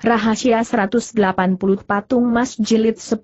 Rahasia 180 Patung Mas Jilid 10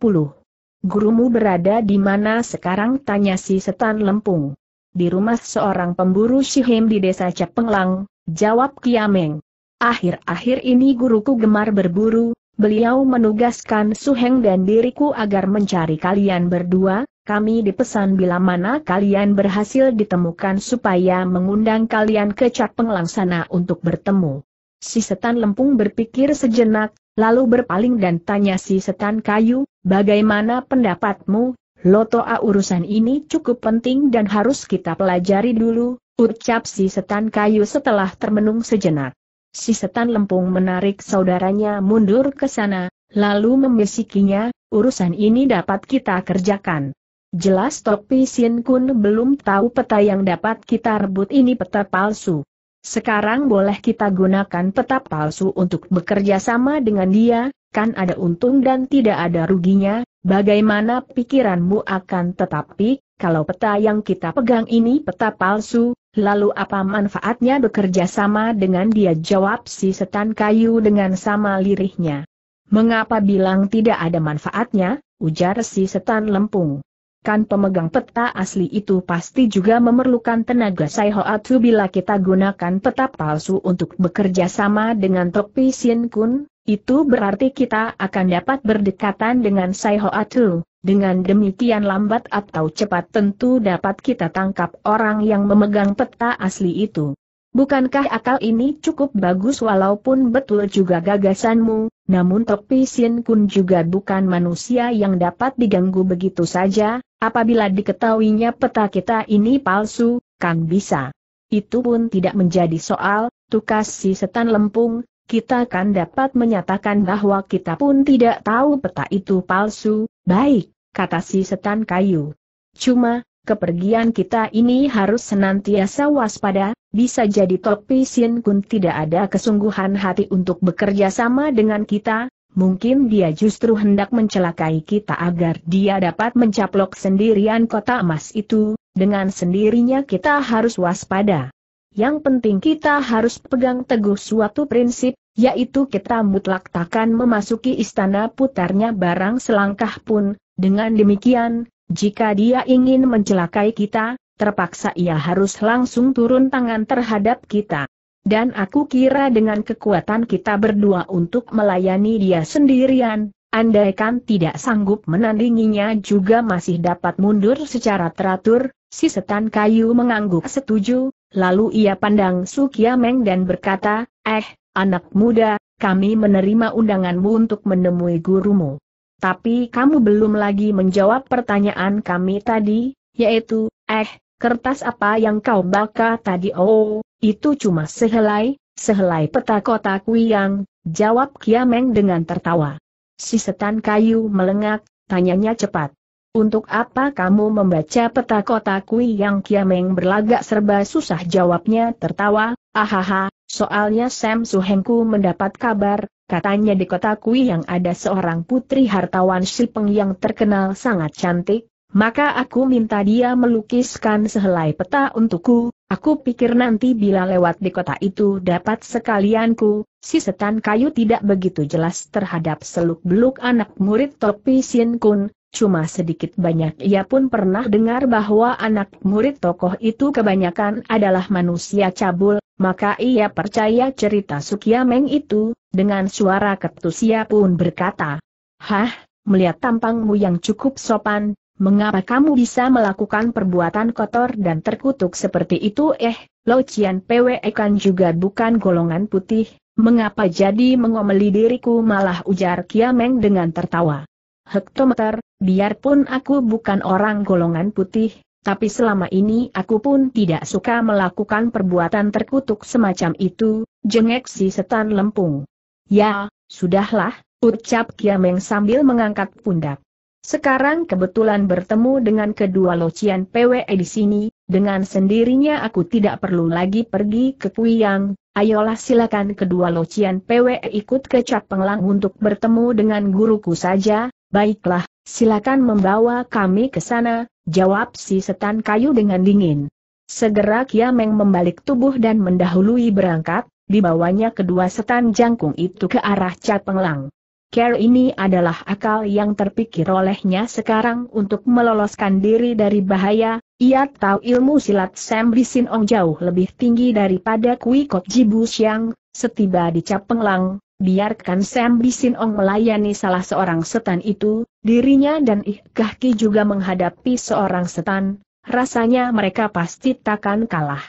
Gurumu berada di mana sekarang tanya si setan lempung. Di rumah seorang pemburu syihim di desa Cepenglang, jawab Kiameng. Akhir-akhir ini guruku gemar berburu, beliau menugaskan Suheng dan diriku agar mencari kalian berdua, kami dipesan bila mana kalian berhasil ditemukan supaya mengundang kalian ke Cepenglang sana untuk bertemu. Si setan lempung berpikir sejenak, lalu berpaling dan tanya si setan kayu, bagaimana pendapatmu, Lotoa urusan ini cukup penting dan harus kita pelajari dulu, ucap si setan kayu setelah termenung sejenak. Si setan lempung menarik saudaranya mundur ke sana, lalu membisikinya, urusan ini dapat kita kerjakan. Jelas Topi Sin Kun belum tahu peta yang dapat kita rebut ini peta palsu. Sekarang boleh kita gunakan peta palsu untuk bekerja sama dengan dia, kan ada untung dan tidak ada ruginya, bagaimana pikiranmu akan tetapi, kalau peta yang kita pegang ini peta palsu, lalu apa manfaatnya bekerja sama dengan dia? Jawab si setan kayu dengan sama lirihnya. Mengapa bilang tidak ada manfaatnya, ujar si setan lempung kan pemegang peta asli itu pasti juga memerlukan tenaga Saihoatu bila kita gunakan peta palsu untuk bekerja sama dengan Topi Sin Kun, itu berarti kita akan dapat berdekatan dengan Saihoatu. Dengan demikian lambat atau cepat tentu dapat kita tangkap orang yang memegang peta asli itu. Bukankah akal ini cukup bagus walaupun betul juga gagasanmu, namun Topi Sin Kun juga bukan manusia yang dapat diganggu begitu saja, Apabila diketahuinya peta kita ini palsu, kan bisa. Itu pun tidak menjadi soal, tukas si setan lempung, kita kan dapat menyatakan bahwa kita pun tidak tahu peta itu palsu, baik, kata si setan kayu. Cuma, kepergian kita ini harus senantiasa waspada, bisa jadi Topi Sin Kun tidak ada kesungguhan hati untuk bekerja sama dengan kita, mungkin dia justru hendak mencelakai kita agar dia dapat mencaplok sendirian kota emas itu, dengan sendirinya kita harus waspada. Yang penting kita harus pegang teguh suatu prinsip, yaitu kita mutlak takkan memasuki istana putarnya barang selangkah pun, dengan demikian, jika dia ingin mencelakai kita, terpaksa ia harus langsung turun tangan terhadap kita. Dan aku kira dengan kekuatan kita berdua untuk melayani dia sendirian, andaikan tidak sanggup menandinginya juga masih dapat mundur secara teratur, si setan kayu mengangguk setuju, lalu ia pandang Sukiameng dan berkata, eh, anak muda, kami menerima undanganmu untuk menemui gurumu. Tapi kamu belum lagi menjawab pertanyaan kami tadi, yaitu, eh, kertas apa yang kau baka tadi oh, itu cuma sehelai, sehelai peta kota Kuyang, jawab Kiameng dengan tertawa. Si setan kayu melengak, tanyanya cepat. Untuk apa kamu membaca peta kota Kuyang Kiameng berlagak serba susah jawabnya tertawa, ahaha, soalnya Sam Suhengku mendapat kabar, katanya di kota Kuyang ada seorang putri hartawan Sipeng yang terkenal sangat cantik, maka aku minta dia melukiskan sehelai peta untukku, Aku pikir nanti bila lewat di kota itu dapat sekalianku, si setan kayu tidak begitu jelas terhadap seluk-beluk anak murid Topi Sin Kun, cuma sedikit banyak ia pun pernah dengar bahwa anak murid tokoh itu kebanyakan adalah manusia cabul, maka ia percaya cerita Sukiameng itu, dengan suara ketus ia pun berkata, Hah, melihat tampangmu yang cukup sopan, Mengapa kamu bisa melakukan perbuatan kotor dan terkutuk seperti itu eh, Lo Cian Pwe kan juga bukan golongan putih, mengapa jadi mengomeli diriku malah ujar Kiameng dengan tertawa. Hektometer, biarpun aku bukan orang golongan putih, tapi selama ini aku pun tidak suka melakukan perbuatan terkutuk semacam itu, jengek si setan lempung. Ya, sudahlah, ucap Kiameng sambil mengangkat pundak. Sekarang kebetulan bertemu dengan kedua Locian PWE di sini, dengan sendirinya aku tidak perlu lagi pergi ke Kuyang, ayolah silakan kedua Locian PWE ikut ke Capenglang untuk bertemu dengan guruku saja, baiklah, silakan membawa kami ke sana, jawab si setan kayu dengan dingin. Segera Kiameng membalik tubuh dan mendahului berangkat, dibawanya kedua setan jangkung itu ke arah Cat Penglang. Care ini adalah akal yang terpikir olehnya sekarang untuk meloloskan diri dari bahaya, ia tahu ilmu silat Sam Bisin Ong jauh lebih tinggi daripada Kui Kok Jibu Siang, setiba di Cap Penglang, biarkan Sam Bisin Ong melayani salah seorang setan itu, dirinya dan Ih Kahki juga menghadapi seorang setan, rasanya mereka pasti takkan kalah.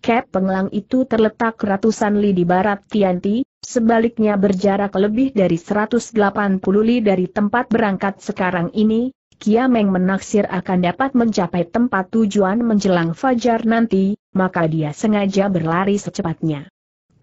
Cap Penglang itu terletak ratusan li di barat Tianti, sebaliknya berjarak lebih dari 180 li dari tempat berangkat sekarang ini, Kia Meng menaksir akan dapat mencapai tempat tujuan menjelang fajar nanti, maka dia sengaja berlari secepatnya.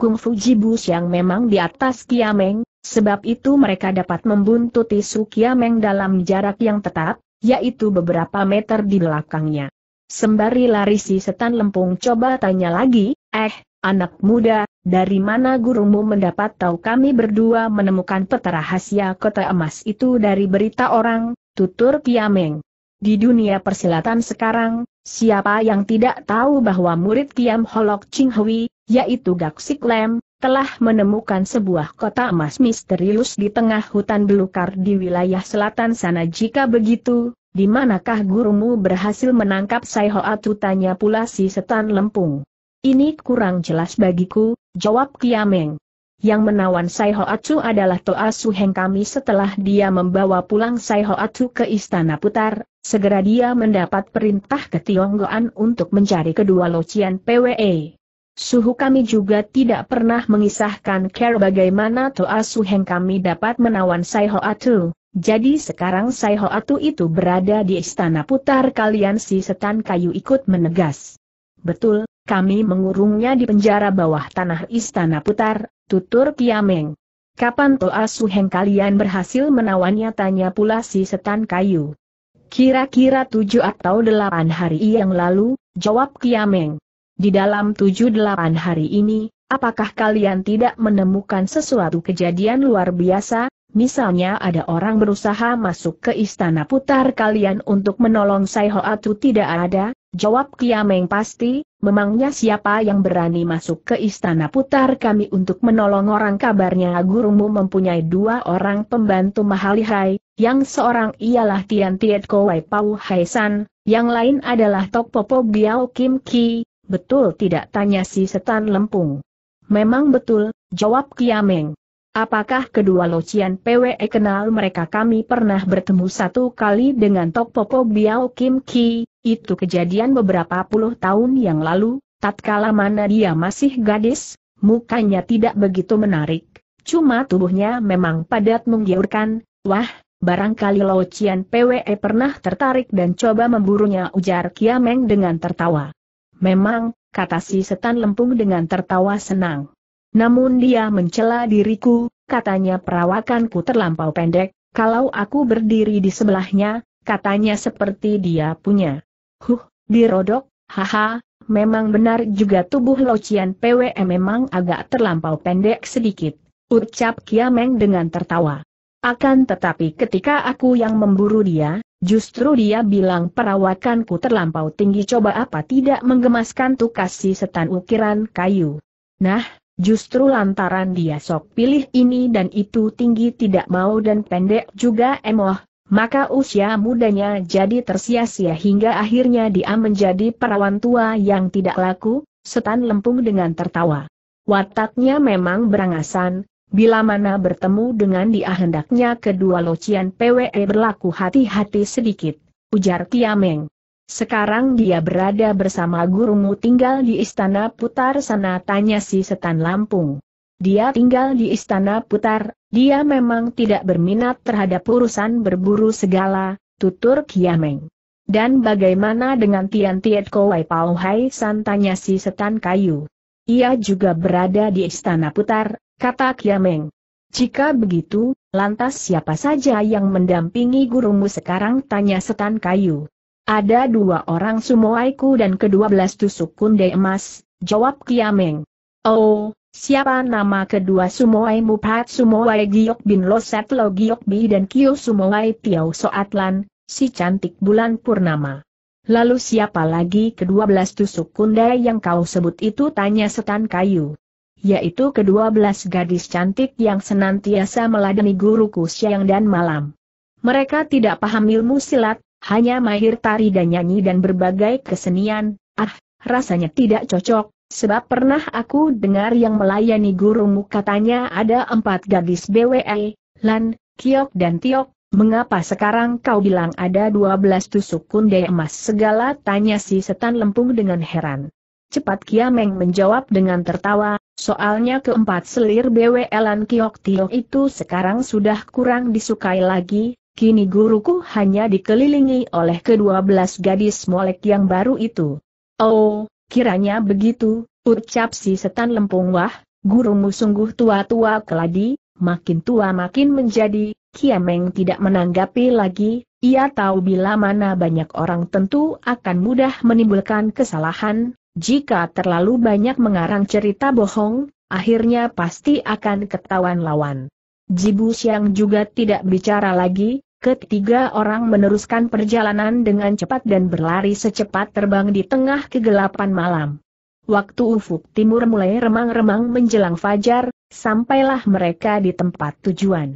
Kung Fu Jibu yang memang di atas Kiameng, sebab itu mereka dapat membuntuti Su Kiameng dalam jarak yang tetap, yaitu beberapa meter di belakangnya. Sembari lari si setan lempung coba tanya lagi, eh, anak muda, dari mana gurumu mendapat tahu kami berdua menemukan peta rahasia kota emas itu dari berita orang, tutur Kiameng. Di dunia persilatan sekarang, siapa yang tidak tahu bahwa murid Kiam Holok Ching Hui, yaitu Gaksik Lem, telah menemukan sebuah kota emas misterius di tengah hutan belukar di wilayah selatan sana jika begitu, di manakah gurumu berhasil menangkap Sai Hoatu tanya pula si setan lempung. Ini kurang jelas bagiku, jawab Kiameng. Yang menawan Sai Hoatu adalah Toa Suheng kami setelah dia membawa pulang Sai Hoatu ke Istana Putar, segera dia mendapat perintah ke Tionggoan untuk mencari kedua locian PWE. Suhu kami juga tidak pernah mengisahkan care bagaimana Toa Suheng kami dapat menawan Sai Hoatu. Jadi sekarang Sai Hoatu itu berada di istana putar kalian si setan kayu ikut menegas. Betul, kami mengurungnya di penjara bawah tanah istana putar, tutur Kiameng. Kapan Toa Suheng kalian berhasil menawannya tanya pula si setan kayu. Kira-kira tujuh atau delapan hari yang lalu, jawab Kiameng. Di dalam tujuh delapan hari ini, apakah kalian tidak menemukan sesuatu kejadian luar biasa, misalnya ada orang berusaha masuk ke istana putar kalian untuk menolong Sai Hoatu tidak ada? Jawab Kiameng pasti, memangnya siapa yang berani masuk ke istana putar kami untuk menolong orang? Kabarnya gurumu mempunyai dua orang pembantu mahalihai, yang seorang ialah Tian Tiet Kowai Pau Hai San, yang lain adalah Tok Popo Biao Kim Ki, Betul tidak tanya si setan lempung. Memang betul, jawab Kiameng. Apakah kedua locian PWE kenal mereka kami pernah bertemu satu kali dengan Tok Popo Biao Kim Ki, itu kejadian beberapa puluh tahun yang lalu, tatkala mana dia masih gadis, mukanya tidak begitu menarik, cuma tubuhnya memang padat menggiurkan, wah, barangkali locian PWE pernah tertarik dan coba memburunya ujar Kiameng dengan tertawa. Memang, kata si setan lempung dengan tertawa senang. Namun dia mencela diriku, katanya perawakanku terlampau pendek, kalau aku berdiri di sebelahnya, katanya seperti dia punya. Huh, dirodok, haha, memang benar juga tubuh Locian PWM memang agak terlampau pendek sedikit, ucap Kiameng dengan tertawa. Akan tetapi ketika aku yang memburu dia, Justru dia bilang perawakanku terlampau tinggi coba apa tidak menggemaskan tukas si setan ukiran kayu. Nah, justru lantaran dia sok pilih ini dan itu tinggi tidak mau dan pendek juga emoh, maka usia mudanya jadi tersia-sia hingga akhirnya dia menjadi perawan tua yang tidak laku, setan lempung dengan tertawa. Wataknya memang berangasan, Bila mana bertemu dengan dia hendaknya kedua locian PWE berlaku hati-hati sedikit, ujar Kiameng. Sekarang dia berada bersama gurumu tinggal di istana putar sana tanya si setan Lampung. Dia tinggal di istana putar, dia memang tidak berminat terhadap urusan berburu segala, tutur Kiameng. Dan bagaimana dengan Tian Tiet Kowai Pao Hai San tanya si setan kayu. Ia juga berada di istana putar, kata Kiameng. Jika begitu, lantas siapa saja yang mendampingi gurumu sekarang tanya setan kayu. Ada dua orang sumoaiku dan kedua belas tusuk kunde emas, jawab Kiameng. Oh, siapa nama kedua sumoai Mupat Sumoai Giok bin Loset Lo Giok Bi dan Kyo Sumoai Piao Soatlan, si cantik bulan purnama. Lalu siapa lagi kedua belas tusuk kunde yang kau sebut itu tanya setan kayu. Yaitu kedua belas gadis cantik yang senantiasa meladeni guruku siang dan malam. Mereka tidak paham ilmu silat, hanya mahir tari dan nyanyi dan berbagai kesenian, ah, rasanya tidak cocok, sebab pernah aku dengar yang melayani gurumu katanya ada empat gadis BWE, Lan, Kiok dan Tiok, Mengapa sekarang kau bilang ada dua belas tusuk kunde emas segala tanya si setan lempung dengan heran. Cepat Kiameng menjawab dengan tertawa, soalnya keempat selir BWLan Kiok Tiok itu sekarang sudah kurang disukai lagi, kini guruku hanya dikelilingi oleh kedua belas gadis molek yang baru itu. Oh, kiranya begitu, ucap si setan lempung wah, gurumu sungguh tua-tua keladi, makin tua makin menjadi, Kiameng tidak menanggapi lagi, ia tahu bila mana banyak orang tentu akan mudah menimbulkan kesalahan, jika terlalu banyak mengarang cerita bohong, akhirnya pasti akan ketahuan lawan. Jibu Siang juga tidak bicara lagi, ketiga orang meneruskan perjalanan dengan cepat dan berlari secepat terbang di tengah kegelapan malam. Waktu ufuk timur mulai remang-remang menjelang fajar, sampailah mereka di tempat tujuan.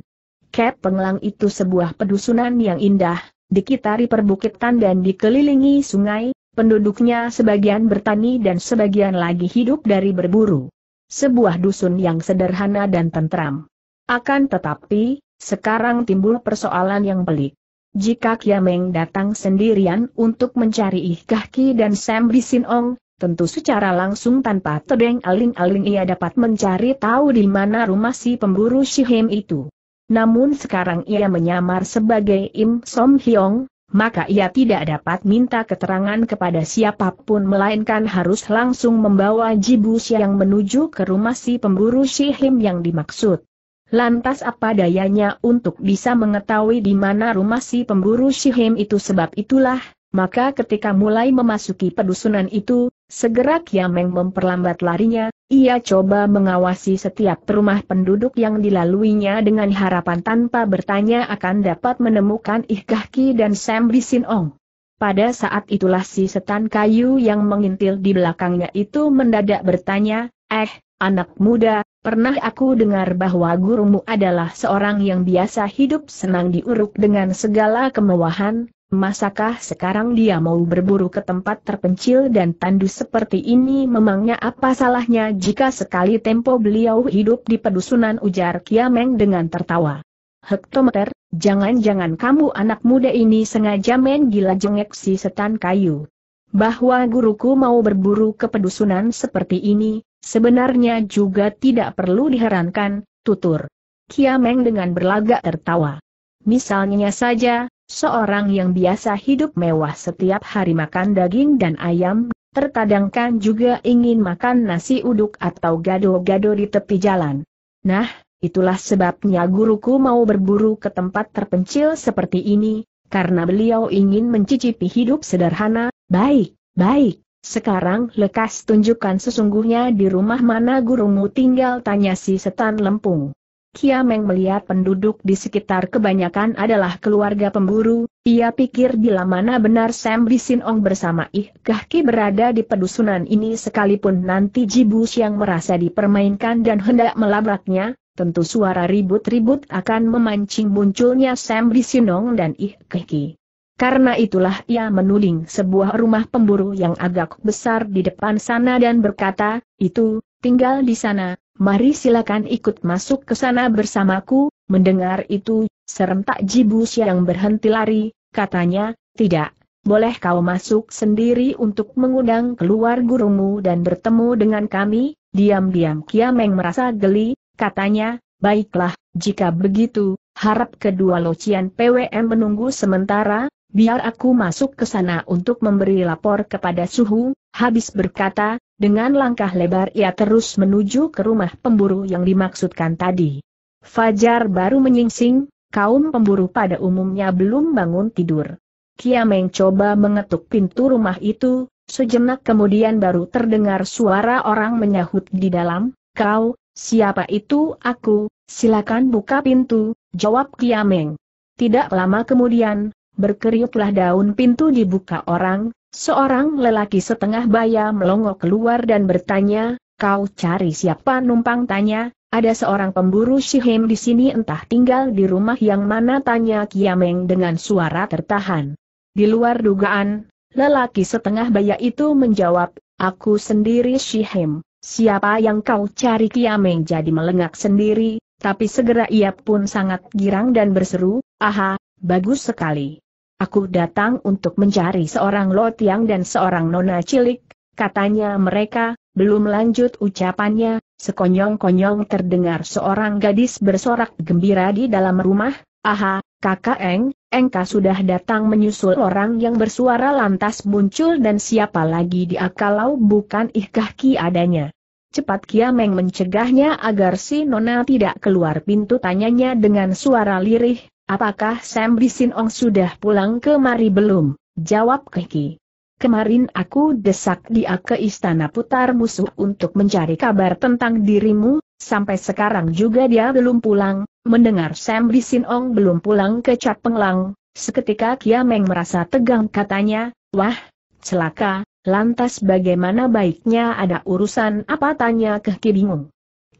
Kep Penglang itu sebuah pedusunan yang indah, dikitari perbukitan dan dikelilingi sungai, penduduknya sebagian bertani dan sebagian lagi hidup dari berburu. Sebuah dusun yang sederhana dan tentram. Akan tetapi, sekarang timbul persoalan yang pelik. Jika Kiameng datang sendirian untuk mencari Ih Kahki dan Sam Bisinong, tentu secara langsung tanpa tedeng aling-aling ia dapat mencari tahu di mana rumah si pemburu Shihim itu. Namun sekarang ia menyamar sebagai Im Som Hyong, maka ia tidak dapat minta keterangan kepada siapa pun melainkan harus langsung membawa Jibu yang menuju ke rumah si pemburu Shihim yang dimaksud. Lantas apa dayanya untuk bisa mengetahui di mana rumah si pemburu Shihim itu sebab itulah, maka ketika mulai memasuki pedusunan itu, segera Kiameng memperlambat larinya, ia coba mengawasi setiap rumah penduduk yang dilaluinya dengan harapan tanpa bertanya akan dapat menemukan Ihkahki dan Sam Bisinong. Pada saat itulah si setan kayu yang mengintil di belakangnya itu mendadak bertanya, Eh, anak muda, pernah aku dengar bahwa gurumu adalah seorang yang biasa hidup senang diuruk dengan segala kemewahan, Masakah sekarang dia mau berburu ke tempat terpencil dan tandus seperti ini memangnya apa salahnya jika sekali tempo beliau hidup di pedusunan ujar Kiameng dengan tertawa. Hektometer, jangan-jangan kamu anak muda ini sengaja main gila jengek si setan kayu. Bahwa guruku mau berburu ke pedusunan seperti ini, sebenarnya juga tidak perlu diherankan, tutur. Kiameng dengan berlagak tertawa. Misalnya saja, Seorang yang biasa hidup mewah setiap hari makan daging dan ayam, terkadang kan juga ingin makan nasi uduk atau gado-gado di tepi jalan. Nah, itulah sebabnya guruku mau berburu ke tempat terpencil seperti ini, karena beliau ingin mencicipi hidup sederhana, baik, baik. Sekarang lekas tunjukkan sesungguhnya di rumah mana gurumu tinggal tanya si setan lempung. Kiameng melihat penduduk di sekitar kebanyakan adalah keluarga pemburu, ia pikir bila mana benar Sam Bisinong bersama Ih Kahki berada di pedusunan ini sekalipun nanti Jibus yang merasa dipermainkan dan hendak melabraknya, tentu suara ribut-ribut akan memancing munculnya Sam Bisinong dan Ih Kahki. Karena itulah ia menuding sebuah rumah pemburu yang agak besar di depan sana dan berkata, itu, tinggal di sana, mari silakan ikut masuk ke sana bersamaku, mendengar itu, serentak Jibus yang berhenti lari, katanya, tidak, boleh kau masuk sendiri untuk mengundang keluar gurumu dan bertemu dengan kami, diam-diam Kiameng merasa geli, katanya, baiklah, jika begitu, harap kedua locian PWM menunggu sementara, biar aku masuk ke sana untuk memberi lapor kepada suhu, habis berkata, dengan langkah lebar ia terus menuju ke rumah pemburu yang dimaksudkan tadi. Fajar baru menyingsing, kaum pemburu pada umumnya belum bangun tidur. Kiameng coba mengetuk pintu rumah itu, sejenak kemudian baru terdengar suara orang menyahut di dalam, kau, siapa itu aku, silakan buka pintu, jawab Kiameng. Tidak lama kemudian, berkeriutlah daun pintu dibuka orang, Seorang lelaki setengah baya melongo keluar dan bertanya, kau cari siapa numpang tanya, ada seorang pemburu Shihim di sini entah tinggal di rumah yang mana tanya Kiameng dengan suara tertahan. Di luar dugaan, lelaki setengah baya itu menjawab, aku sendiri Shihim, siapa yang kau cari Kiameng jadi melengak sendiri, tapi segera ia pun sangat girang dan berseru, aha, bagus sekali. Aku datang untuk mencari seorang lotiang dan seorang nona cilik, katanya mereka, belum lanjut ucapannya, sekonyong-konyong terdengar seorang gadis bersorak gembira di dalam rumah, aha, kakak Eng, Engka sudah datang menyusul orang yang bersuara lantas muncul dan siapa lagi dia kalau bukan Ihkah Ki adanya. Cepat Kiameng mencegahnya agar si Nona tidak keluar pintu tanyanya dengan suara lirih, apakah Sam Bisin Ong sudah pulang kemari belum? Jawab Kiki. Kemarin aku desak dia ke istana putar musuh untuk mencari kabar tentang dirimu, sampai sekarang juga dia belum pulang, mendengar Sam Ong belum pulang ke Cat Penglang, seketika Kiameng merasa tegang katanya, wah, celaka, lantas bagaimana baiknya ada urusan apa tanya ke Ki bingung.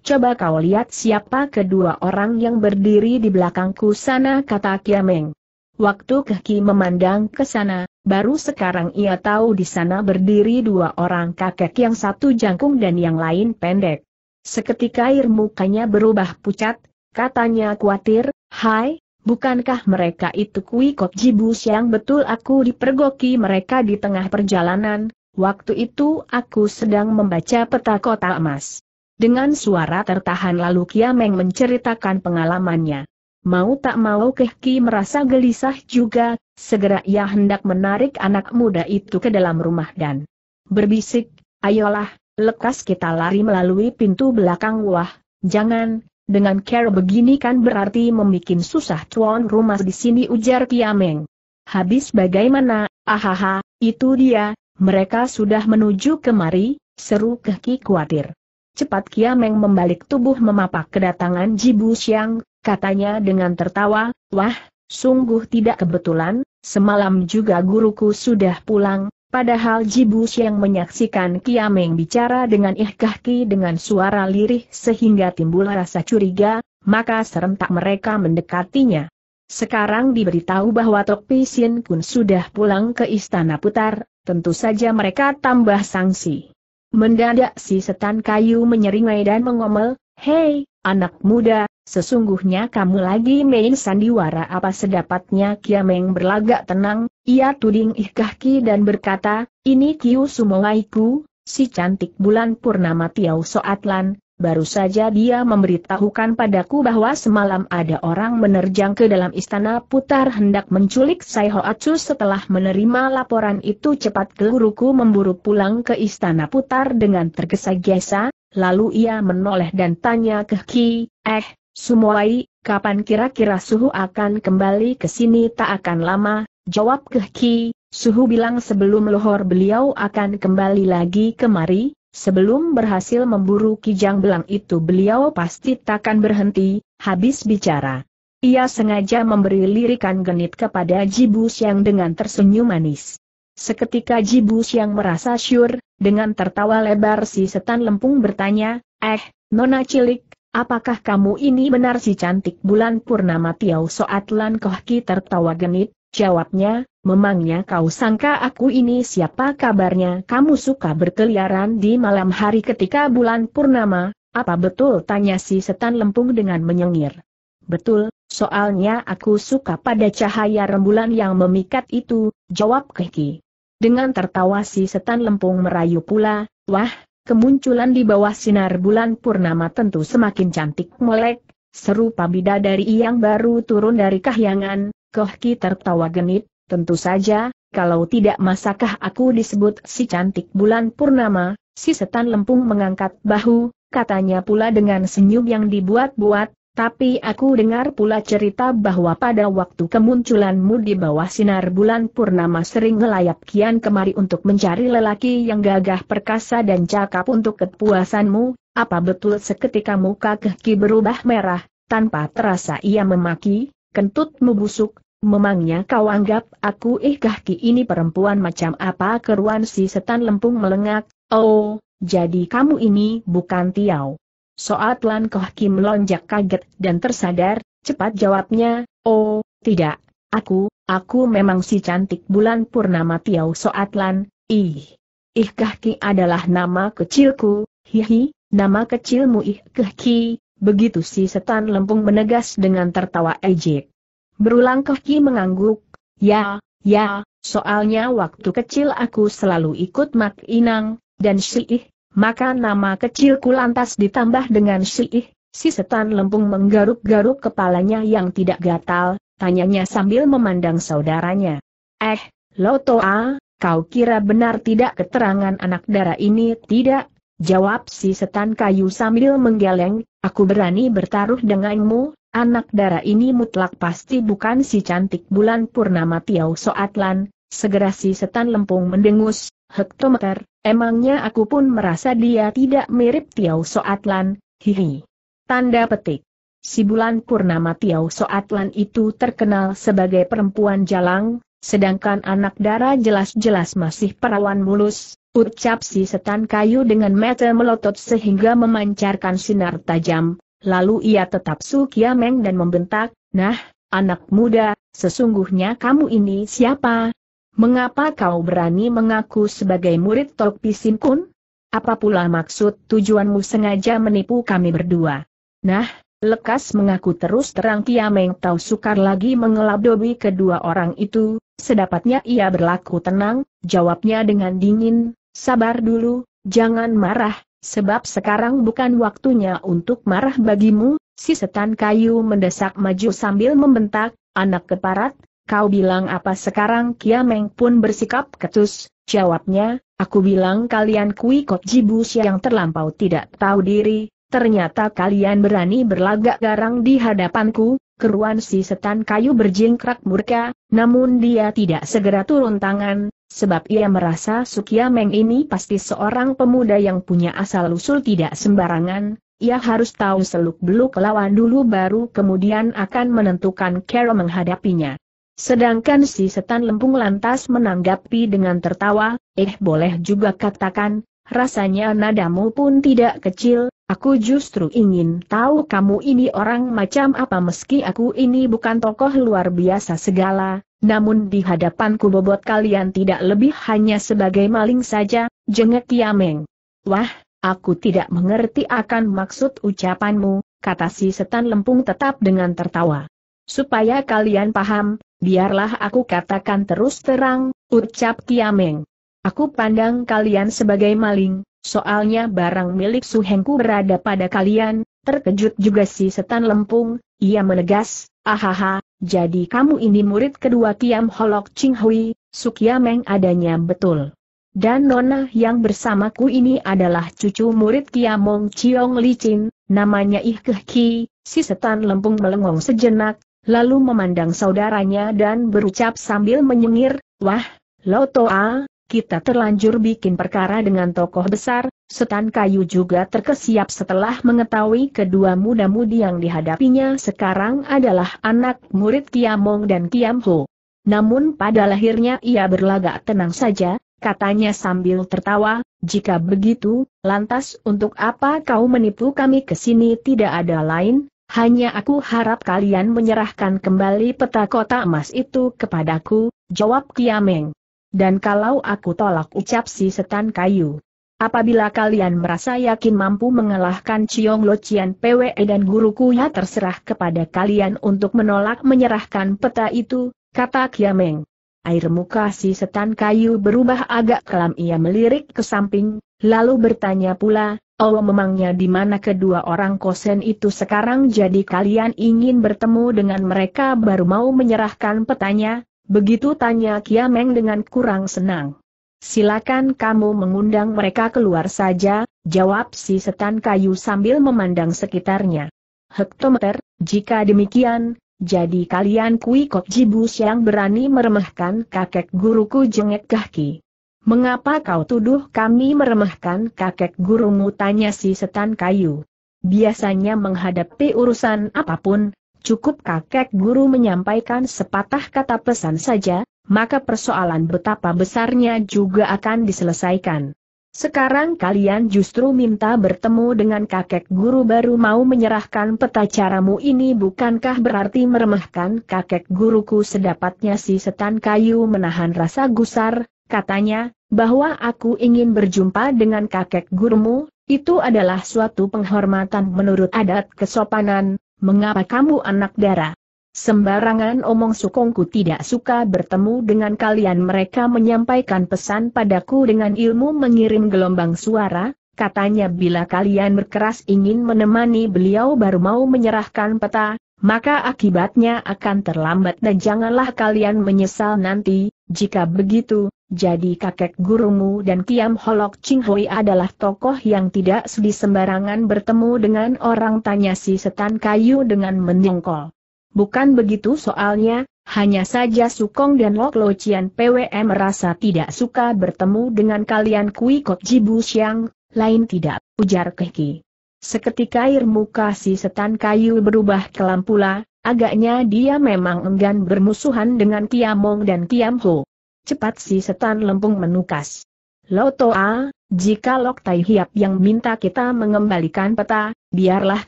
Coba kau lihat siapa kedua orang yang berdiri di belakangku sana kata Kiameng. Waktu Keki memandang ke sana, baru sekarang ia tahu di sana berdiri dua orang kakek yang satu jangkung dan yang lain pendek. Seketika air mukanya berubah pucat, katanya khawatir, Hai, bukankah mereka itu Kui Kok Jibus yang betul aku dipergoki mereka di tengah perjalanan, waktu itu aku sedang membaca peta kota emas. Dengan suara tertahan lalu Kiameng menceritakan pengalamannya. Mau tak mau Kehki merasa gelisah juga, segera ia hendak menarik anak muda itu ke dalam rumah dan berbisik, ayolah, lekas kita lari melalui pintu belakang wah, jangan, dengan care begini kan berarti membuat susah tuan rumah di sini ujar Kiameng. Habis bagaimana, ahaha, itu dia, mereka sudah menuju kemari, seru Kehki khawatir. Cepat Kiameng membalik tubuh memapak kedatangan Jibu Siang, katanya dengan tertawa, wah, sungguh tidak kebetulan, semalam juga guruku sudah pulang, padahal Jibus yang menyaksikan Kiameng bicara dengan Ihkahki dengan suara lirih sehingga timbul rasa curiga, maka serentak mereka mendekatinya. Sekarang diberitahu bahwa Tok Pisin pun sudah pulang ke Istana Putar, tentu saja mereka tambah sanksi. Mendadak si setan kayu menyeringai dan mengomel, Hei, anak muda, Sesungguhnya kamu lagi main sandiwara apa sedapatnya Kiameng berlagak tenang, ia tuding Ihkahki dan berkata, ini Kiu Sumowaiku, si cantik bulan purnama Tiau Soatlan, baru saja dia memberitahukan padaku bahwa semalam ada orang menerjang ke dalam istana putar hendak menculik Sai Hoatsu setelah menerima laporan itu cepat guruku memburu pulang ke istana putar dengan tergesa-gesa, lalu ia menoleh dan tanya ke Ki, eh, Sumuai, kapan kira-kira suhu akan kembali ke sini? Tak akan lama, jawab Ki, suhu bilang sebelum lohor beliau akan kembali lagi kemari, sebelum berhasil memburu kijang belang itu beliau pasti takkan berhenti, habis bicara. Ia sengaja memberi lirikan genit kepada Jibus yang dengan tersenyum manis. Seketika Jibus yang merasa syur, dengan tertawa lebar si setan lempung bertanya, eh, nona cilik, Apakah kamu ini benar si cantik bulan purnama Tiau Soatlan Kohki tertawa genit, jawabnya, memangnya kau sangka aku ini siapa kabarnya kamu suka berkeliaran di malam hari ketika bulan purnama, apa betul tanya si setan lempung dengan menyengir. Betul, soalnya aku suka pada cahaya rembulan yang memikat itu, jawab Keki. Dengan tertawa si setan lempung merayu pula, wah, Kemunculan di bawah sinar bulan purnama tentu semakin cantik molek, serupa bidadari yang baru turun dari kahyangan, Kohki tertawa genit, tentu saja, kalau tidak masakah aku disebut si cantik bulan purnama, si setan lempung mengangkat bahu, katanya pula dengan senyum yang dibuat-buat, tapi aku dengar pula cerita bahwa pada waktu kemunculanmu di bawah sinar bulan purnama sering ngelayap kian kemari untuk mencari lelaki yang gagah perkasa dan cakap untuk kepuasanmu, apa betul seketika muka keki berubah merah, tanpa terasa ia memaki, kentutmu busuk, memangnya kau anggap aku ih kaki ini perempuan macam apa? Keruan si setan lempung melengak, oh, jadi kamu ini bukan Tiao. Soat Lan Koh Kim melonjak kaget dan tersadar, cepat jawabnya, oh, tidak, aku, aku memang si cantik bulan purnama Tiao Soat Lan, ih. Kahki adalah nama kecilku, hihi, nama kecilmu Ih Kahki, begitu si setan lempung menegas dengan tertawa ejek. Berulang Kahki mengangguk, ya, ya, soalnya waktu kecil aku selalu ikut Mak Inang, dan si Ih, maka nama kecilku lantas ditambah dengan si si setan lempung menggaruk-garuk kepalanya yang tidak gatal, tanyanya sambil memandang saudaranya. Eh, Lotoa, kau kira benar tidak keterangan anak darah ini tidak? Jawab si setan kayu sambil menggeleng, aku berani bertaruh denganmu, anak darah ini mutlak pasti bukan si cantik bulan purnama Tiao Soatlan, segera si setan lempung mendengus, hektometer, Emangnya aku pun merasa dia tidak mirip Tiao Soatlan, hihi. Tanda petik. Si bulan purnama Tiao Soatlan itu terkenal sebagai perempuan jalang, sedangkan anak darah jelas-jelas masih perawan mulus, ucap si setan kayu dengan mata melotot sehingga memancarkan sinar tajam, lalu ia tetap sukiameng dan membentak, nah, anak muda, sesungguhnya kamu ini siapa? Mengapa kau berani mengaku sebagai murid Tok Pisin Kun? Apa pula maksud tujuanmu sengaja menipu kami berdua? Nah, lekas mengaku terus terang Kiameng tahu sukar lagi mengeladobi kedua orang itu, sedapatnya ia berlaku tenang, jawabnya dengan dingin, sabar dulu, jangan marah, sebab sekarang bukan waktunya untuk marah bagimu, si setan kayu mendesak maju sambil membentak, anak keparat, Kau bilang apa sekarang? Kiameng pun bersikap ketus, jawabnya, aku bilang kalian kui jibus yang terlampau tidak tahu diri, ternyata kalian berani berlagak garang di hadapanku, keruan si setan kayu berjingkrak murka, namun dia tidak segera turun tangan, sebab ia merasa Sukiameng ini pasti seorang pemuda yang punya asal-usul tidak sembarangan, ia harus tahu seluk-beluk lawan dulu baru kemudian akan menentukan cara menghadapinya. Sedangkan si setan lempung lantas menanggapi dengan tertawa, eh boleh juga katakan, rasanya nadamu pun tidak kecil, aku justru ingin tahu kamu ini orang macam apa meski aku ini bukan tokoh luar biasa segala, namun di hadapanku bobot kalian tidak lebih hanya sebagai maling saja, jengek Kiameng. Wah, aku tidak mengerti akan maksud ucapanmu, kata si setan lempung tetap dengan tertawa. Supaya kalian paham, biarlah aku katakan terus terang, ucap Kiameng. Aku pandang kalian sebagai maling, soalnya barang milik Suhengku berada pada kalian, terkejut juga si setan lempung, ia menegas, ahaha, jadi kamu ini murid kedua Kiam Holok Ching Hui, Sukiameng adanya betul. Dan nona yang bersamaku ini adalah cucu murid Kiamong Chiong Licin, namanya Ih Keh Ki, si setan lempung melengong sejenak, lalu memandang saudaranya dan berucap sambil menyengir, wah, Lotoa, kita terlanjur bikin perkara dengan tokoh besar, setan kayu juga terkesiap setelah mengetahui kedua muda-mudi yang dihadapinya sekarang adalah anak murid Kiamong dan Kiam Ho. Namun pada lahirnya ia berlagak tenang saja, katanya sambil tertawa, jika begitu, lantas untuk apa kau menipu kami ke sini tidak ada lain, hanya aku harap kalian menyerahkan kembali peta kota emas itu kepadaku, jawab Kiameng. Dan kalau aku tolak ucap si setan kayu. Apabila kalian merasa yakin mampu mengalahkan Ciong Locian PWE dan guruku ya terserah kepada kalian untuk menolak menyerahkan peta itu, kata Kiameng. Air muka si setan kayu berubah agak kelam ia melirik ke samping, lalu bertanya pula, Oh memangnya di mana kedua orang kosen itu sekarang jadi kalian ingin bertemu dengan mereka baru mau menyerahkan petanya, begitu tanya Kiameng dengan kurang senang. Silakan kamu mengundang mereka keluar saja, jawab si setan kayu sambil memandang sekitarnya. Hektometer, jika demikian, jadi kalian kui kok jibus yang berani meremehkan kakek guruku jengek kaki. Mengapa kau tuduh kami meremehkan kakek gurumu tanya si setan kayu. Biasanya menghadapi urusan apa pun, cukup kakek guru menyampaikan sepatah kata pesan saja, maka persoalan betapa besarnya juga akan diselesaikan. Sekarang kalian justru minta bertemu dengan kakek guru baru mau menyerahkan peta caramu ini bukankah berarti meremehkan kakek guruku sedapatnya si setan kayu menahan rasa gusar, katanya, bahwa aku ingin berjumpa dengan kakek gurumu, itu adalah suatu penghormatan menurut adat kesopanan, mengapa kamu anak darah? Sembarangan omong sukongku tidak suka bertemu dengan kalian mereka menyampaikan pesan padaku dengan ilmu mengirim gelombang suara, katanya bila kalian berkeras ingin menemani beliau baru mau menyerahkan peta, maka akibatnya akan terlambat dan janganlah kalian menyesal nanti, jika begitu, jadi kakek gurumu dan Kiam Holok Ching Hui adalah tokoh yang tidak sedih sembarangan bertemu dengan orang tanya si setan kayu dengan menyengkol. Bukan begitu soalnya, hanya saja Sukong dan Lok Lo Chian PWM merasa tidak suka bertemu dengan kalian Kui Kok Jibu Siang, lain tidak, ujar Keki. Seketika air muka si setan kayu berubah kelam pula, agaknya dia memang enggan bermusuhan dengan Kiamong dan Kiam Ho. Cepat si setan lempung menukas. Lo Toa, jika Lok Tai Hiap yang minta kita mengembalikan peta, biarlah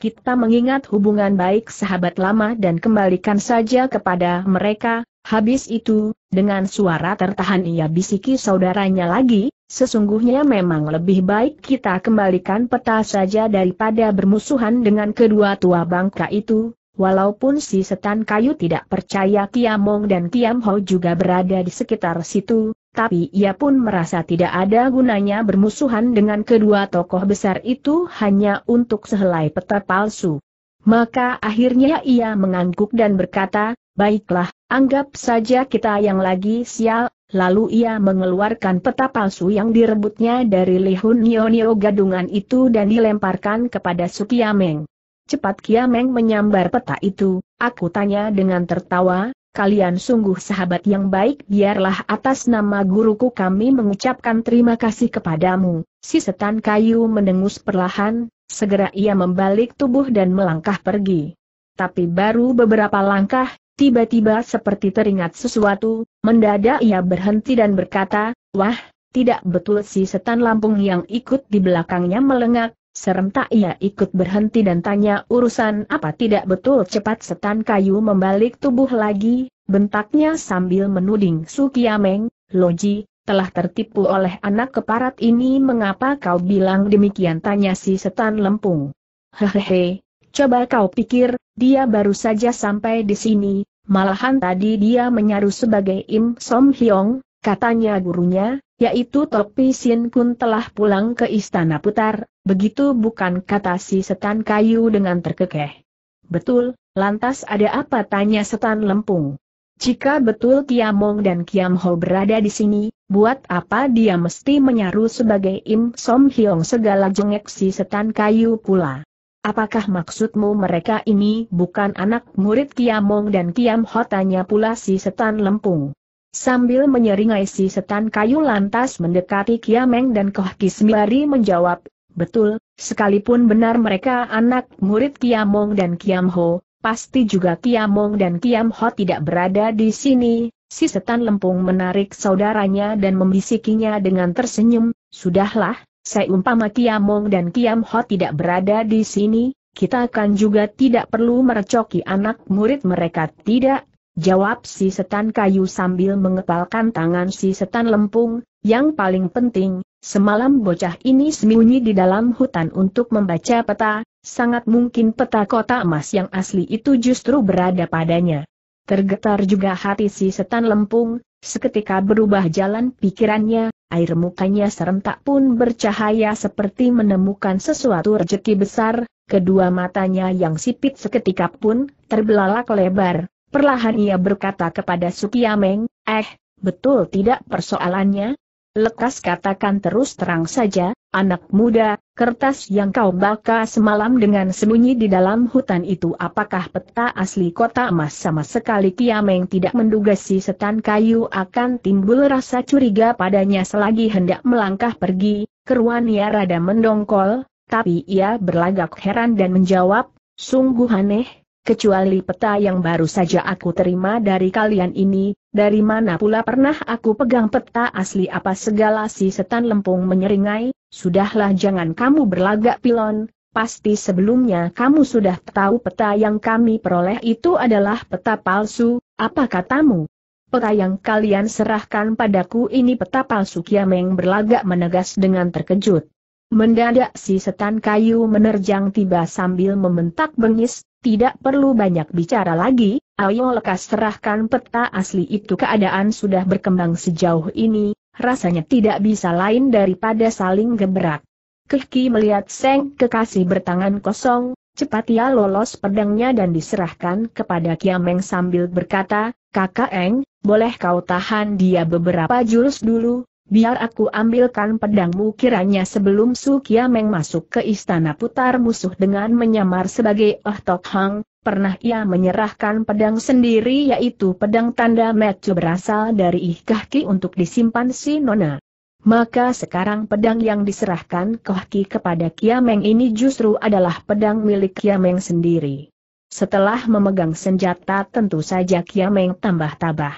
kita mengingat hubungan baik sahabat lama dan kembalikan saja kepada mereka. Habis itu, dengan suara tertahan ia bisiki saudaranya lagi, sesungguhnya memang lebih baik kita kembalikan peta saja daripada bermusuhan dengan kedua tua bangka itu, walaupun si setan kayu tidak percaya Kiamong dan Kiam Ho juga berada di sekitar situ, tapi ia pun merasa tidak ada gunanya bermusuhan dengan kedua tokoh besar itu hanya untuk sehelai peta palsu. Maka akhirnya ia mengangguk dan berkata, baiklah, anggap saja kita yang lagi sial, lalu ia mengeluarkan peta palsu yang direbutnya dari Lihun Nionio gadungan itu dan dilemparkan kepada Sukiameng. Cepat Kiameng menyambar peta itu, aku tanya dengan tertawa, kalian sungguh sahabat yang baik biarlah atas nama guruku kami mengucapkan terima kasih kepadamu. Si setan kayu mendengus perlahan, segera ia membalik tubuh dan melangkah pergi. Tapi baru beberapa langkah, tiba-tiba seperti teringat sesuatu, mendadak ia berhenti dan berkata, wah, tidak betul si setan Lampung yang ikut di belakangnya melengak, Serentak ia ikut berhenti dan tanya urusan apa? Tidak betul cepat setan kayu membalik tubuh lagi, bentaknya sambil menuding Sukiameng, Loji, telah tertipu oleh anak keparat ini mengapa kau bilang demikian? tanya si setan lempung. Hehehe, coba kau pikir, dia baru saja sampai di sini, malahan tadi dia menyaru sebagai Im Som Hyong, katanya gurunya, yaitu Topi Sin Kun telah pulang ke istana putar, Begitu bukan kata si setan kayu dengan terkekeh. Betul, lantas ada apa tanya setan lempung. Jika betul Kiamong dan Kiam Ho berada di sini, buat apa dia mesti menyaru sebagai Im Som Hyong segala jengek si setan kayu pula? Apakah maksudmu mereka ini bukan anak murid Kiamong dan Kiam Ho tanya pula si setan lempung. Sambil menyeringai si setan kayu lantas mendekati Kiameng dan Koh Kismiari menjawab, Betul, sekalipun benar mereka anak murid Kiamong dan Kiam Ho, pasti juga Kiamong dan Kiam Ho tidak berada di sini. Si setan lempung menarik saudaranya dan membisikinya dengan tersenyum, Sudahlah, saya umpama Kiamong dan Kiam Ho tidak berada di sini, kita akan juga tidak perlu merecoki anak murid mereka tidak, jawab si setan kayu sambil mengepalkan tangan si setan lempung, yang paling penting, Semalam bocah ini sembunyi di dalam hutan untuk membaca peta, sangat mungkin peta kota emas yang asli itu justru berada padanya. Tergetar juga hati si setan lempung, seketika berubah jalan pikirannya, air mukanya serentak pun bercahaya seperti menemukan sesuatu rejeki besar, kedua matanya yang sipit seketika pun terbelalak lebar. Perlahan ia berkata kepada Sukiameng, eh, betul tidak persoalannya, Lekas katakan terus terang saja, anak muda, kertas yang kau baka semalam dengan sembunyi di dalam hutan itu apakah peta asli kota emas? Sama sekali Kiameng tidak menduga si setan kayu akan timbul rasa curiga padanya selagi hendak melangkah pergi, keruan ia rada mendongkol, tapi ia berlagak heran dan menjawab, sungguh aneh, kecuali peta yang baru saja aku terima dari kalian ini, dari mana pula pernah aku pegang peta asli apa segala si setan lempung menyeringai, sudahlah jangan kamu berlagak pilon, pasti sebelumnya kamu sudah tahu peta yang kami peroleh itu adalah peta palsu, apa katamu? Peta yang kalian serahkan padaku ini peta palsu Kiameng berlagak menegas dengan terkejut. Mendadak si setan kayu menerjang tiba sambil membentak bengis, tidak perlu banyak bicara lagi, ayo lekas serahkan peta asli itu keadaan sudah berkembang sejauh ini, rasanya tidak bisa lain daripada saling gebrak. Keki melihat Seng kekasih bertangan kosong, cepat ia lolos pedangnya dan diserahkan kepada Kiameng sambil berkata, Kakak Eng, boleh kau tahan dia beberapa jurus dulu, biar aku ambilkan pedangmu kiranya sebelum Su Kiameng masuk ke istana putar musuh dengan menyamar sebagai Oh Tok Hang, pernah ia menyerahkan pedang sendiri yaitu pedang tanda metu berasal dari Ih Kahki untuk disimpan si Nona. Maka sekarang pedang yang diserahkan Kahki kepada Kiameng ini justru adalah pedang milik Kiameng sendiri. Setelah memegang senjata tentu saja Kiameng tambah tabah.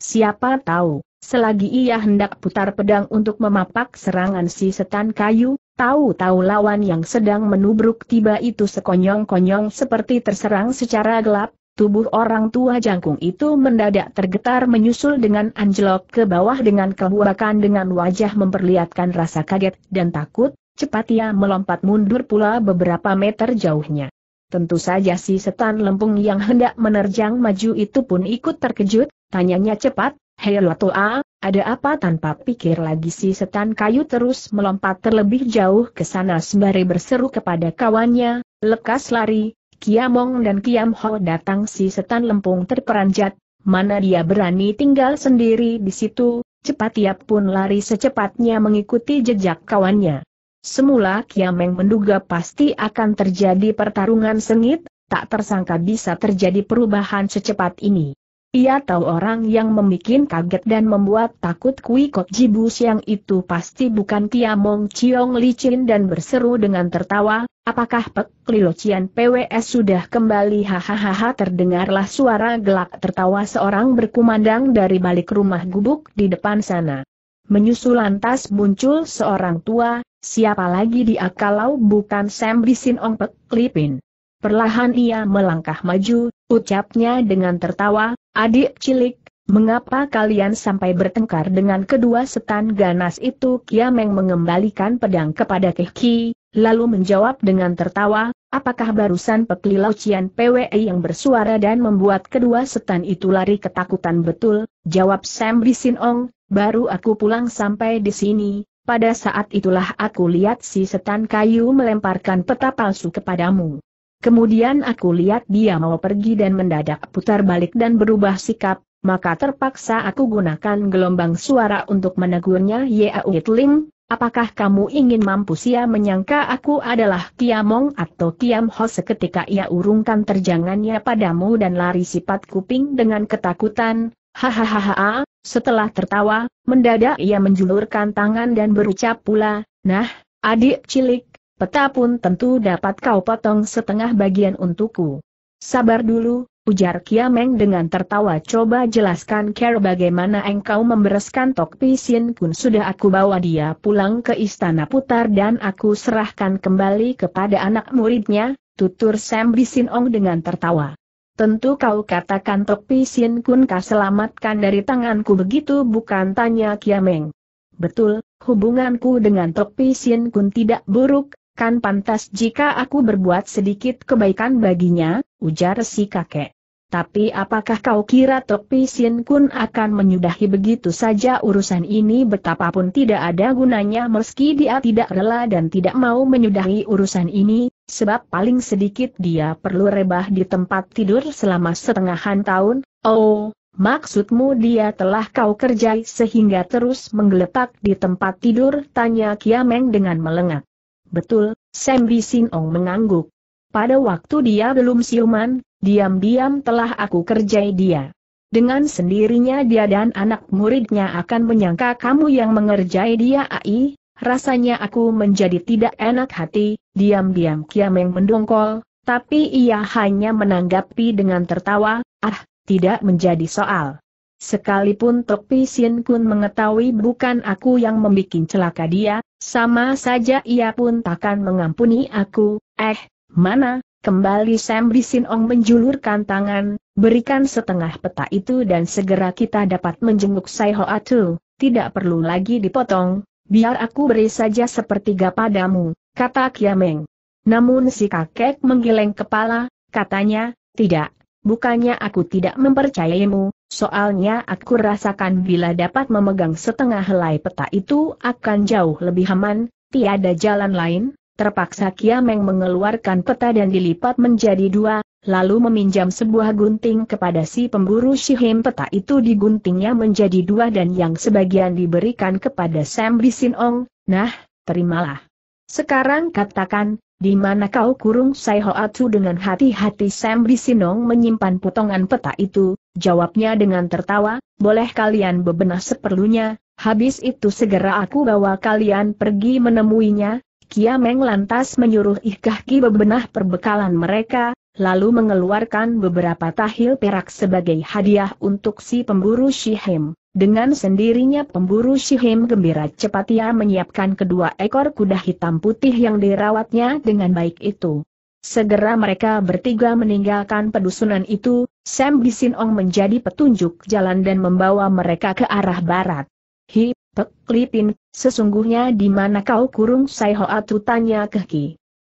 Siapa tahu, Selagi ia hendak putar pedang untuk memapak serangan si setan kayu, tahu-tahu lawan yang sedang menubruk tiba itu sekonyong-konyong seperti terserang secara gelap, tubuh orang tua jangkung itu mendadak tergetar menyusul dengan anjlok ke bawah dengan kehuakan dengan wajah memperlihatkan rasa kaget dan takut, cepat ia melompat mundur pula beberapa meter jauhnya. Tentu saja si setan lempung yang hendak menerjang maju itu pun ikut terkejut, tanyanya cepat, Hei Lotoa, ada apa tanpa pikir lagi si setan kayu terus melompat terlebih jauh ke sana sembari berseru kepada kawannya, lekas lari, Kiamong dan Kiam Ho datang si setan lempung terperanjat, mana dia berani tinggal sendiri di situ, cepat ia pun lari secepatnya mengikuti jejak kawannya. Semula Kiameng menduga pasti akan terjadi pertarungan sengit, tak tersangka bisa terjadi perubahan secepat ini. Ia tahu orang yang membuat kaget dan membuat takut Kui Kok Jibus yang itu pasti bukan Kiamong Chiong Licin dan berseru dengan tertawa, apakah Pek Lilocian PWS sudah kembali hahaha terdengarlah suara gelak tertawa seorang berkumandang dari balik rumah gubuk di depan sana. Menyusul lantas muncul seorang tua, siapa lagi dia kalau bukan Sam Bisin Ong Pek Lipin. Perlahan ia melangkah maju, ucapnya dengan tertawa, adik cilik, mengapa kalian sampai bertengkar dengan kedua setan ganas itu? Kiameng mengembalikan pedang kepada Keki, lalu menjawab dengan tertawa, apakah barusan Peklilau Cian PWI yang bersuara dan membuat kedua setan itu lari ketakutan betul? Jawab Sam Bisin Ong, baru aku pulang sampai di sini, pada saat itulah aku lihat si setan kayu melemparkan peta palsu kepadamu. Kemudian aku lihat dia mau pergi dan mendadak putar balik dan berubah sikap, maka terpaksa aku gunakan gelombang suara untuk menegurnya Yau Ling, apakah kamu ingin mampu? Sia menyangka aku adalah Kiamong atau Kiam Ho seketika ia urungkan terjangannya padamu dan lari sifat kuping dengan ketakutan, hahaha, setelah tertawa, mendadak ia menjulurkan tangan dan berucap pula, nah, adik cilik, Peta pun tentu dapat kau potong setengah bagian untukku. Sabar dulu, ujar Kiameng dengan tertawa coba jelaskan care bagaimana engkau membereskan Tok Pisin Kun sudah aku bawa dia pulang ke istana putar dan aku serahkan kembali kepada anak muridnya, tutur Sam Bisin Ong dengan tertawa. Tentu kau katakan Tok Pisin Kun kau selamatkan dari tanganku begitu bukan tanya Kiameng. Betul, hubunganku dengan Tok Pisin Kun tidak buruk, kan pantas jika aku berbuat sedikit kebaikan baginya, ujar si kakek. Tapi apakah kau kira Topi Sin Kun akan menyudahi begitu saja urusan ini betapapun tidak ada gunanya meski dia tidak rela dan tidak mau menyudahi urusan ini, sebab paling sedikit dia perlu rebah di tempat tidur selama setengahan tahun, oh, maksudmu dia telah kau kerjai sehingga terus menggeletak di tempat tidur tanya Kiameng dengan melengak. Betul, Sam Bisin Ong mengangguk. Pada waktu dia belum siuman, diam-diam telah aku kerjai dia. Dengan sendirinya dia dan anak muridnya akan menyangka kamu yang mengerjai dia ai, rasanya aku menjadi tidak enak hati, diam-diam Kiameng mendongkol, Tapi ia hanya menanggapi dengan tertawa, ah, tidak menjadi soal. Sekalipun Topi Sin Kun mengetahui bukan aku yang membuat celaka dia, sama saja ia pun takkan mengampuni aku, eh, mana, kembali Sam Ong menjulurkan tangan, berikan setengah peta itu dan segera kita dapat menjenguk Sai Hoa Tu, tidak perlu lagi dipotong, biar aku beri saja sepertiga padamu, kata Kiameng. Namun si kakek menggeleng kepala, katanya, tidak, bukannya aku tidak mempercayaimu, soalnya aku rasakan bila dapat memegang setengah helai peta itu akan jauh lebih aman, tiada jalan lain, terpaksa Kiameng mengeluarkan peta dan dilipat menjadi dua, lalu meminjam sebuah gunting kepada si pemburu Shihim peta itu diguntingnya menjadi dua dan yang sebagian diberikan kepada Sam Bisin Ong, nah, terimalah. Sekarang katakan, di mana kau kurung Sai Hoatsu? Dengan hati-hati Sam Bisinong menyimpan potongan peta itu, jawabnya dengan tertawa, boleh kalian bebenah seperlunya, habis itu segera aku bawa kalian pergi menemuinya, Kia Meng lantas menyuruh Ihkahki bebenah perbekalan mereka, lalu mengeluarkan beberapa tahil perak sebagai hadiah untuk si pemburu Shihim. Dengan sendirinya pemburu Shihim gembira cepat ia menyiapkan kedua ekor kuda hitam putih yang dirawatnya dengan baik itu. Segera mereka bertiga meninggalkan pedusunan itu, Sam Bisinong menjadi petunjuk jalan dan membawa mereka ke arah barat. Hi, Pek Lipin, sesungguhnya di mana kau kurung Sai Hoa tu tanya ke Ki.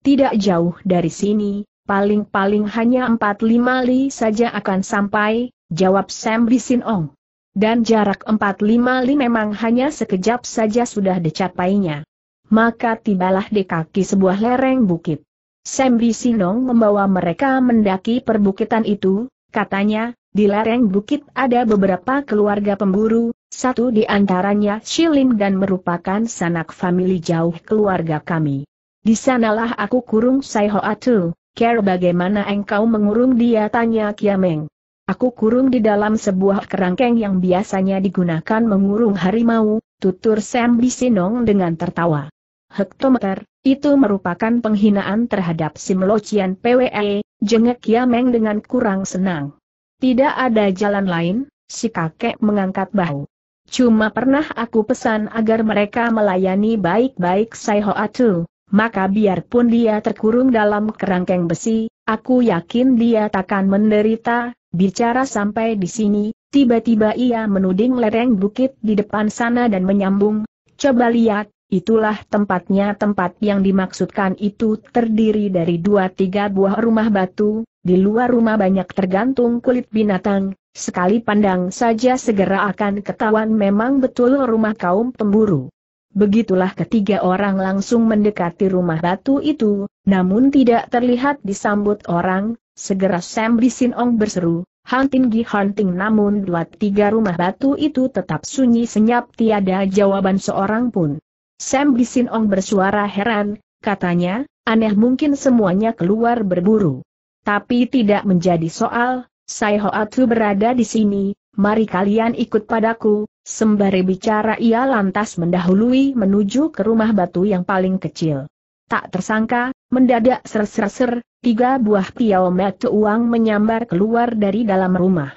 Tidak jauh dari sini, paling-paling hanya empat lima li saja akan sampai, jawab Sam Bisinong dan jarak 45 li memang hanya sekejap saja sudah dicapainya. Maka tibalah di kaki sebuah lereng bukit. Sembi Sinong membawa mereka mendaki perbukitan itu, katanya, di lereng bukit ada beberapa keluarga pemburu, satu di antaranya Shilim dan merupakan sanak famili jauh keluarga kami. Di sanalah aku kurung Sai Hoatu, care bagaimana engkau mengurung dia tanya Kiameng. Aku kurung di dalam sebuah kerangkeng yang biasanya digunakan mengurung harimau, tutur Sam Bisinong dengan tertawa. Hektometer, itu merupakan penghinaan terhadap Sim Locian PWE, jengek Yameng dengan kurang senang. Tidak ada jalan lain, si kakek mengangkat bahu. Cuma pernah aku pesan agar mereka melayani baik-baik Sai Hoatu, maka biarpun dia terkurung dalam kerangkeng besi, aku yakin dia takkan menderita, Bicara sampai di sini, tiba-tiba ia menuding lereng bukit di depan sana dan menyambung, coba lihat, itulah tempatnya tempat yang dimaksudkan itu terdiri dari dua tiga buah rumah batu, di luar rumah banyak tergantung kulit binatang, sekali pandang saja segera akan ketahuan memang betul rumah kaum pemburu. Begitulah ketiga orang langsung mendekati rumah batu itu, namun tidak terlihat disambut orang, Segera Sam Bisin Ong berseru, hunting gi hunting. Namun dua tiga rumah batu itu tetap sunyi senyap tiada jawaban seorang pun. Sam Bisin Ong bersuara heran, katanya, aneh mungkin semuanya keluar berburu. Tapi tidak menjadi soal, Sai Hoatu berada di sini, mari kalian ikut padaku, sembari bicara ia lantas mendahului menuju ke rumah batu yang paling kecil. Tak tersangka, mendadak ser-ser-ser, Tiga buah piao metu uang menyambar keluar dari dalam rumah.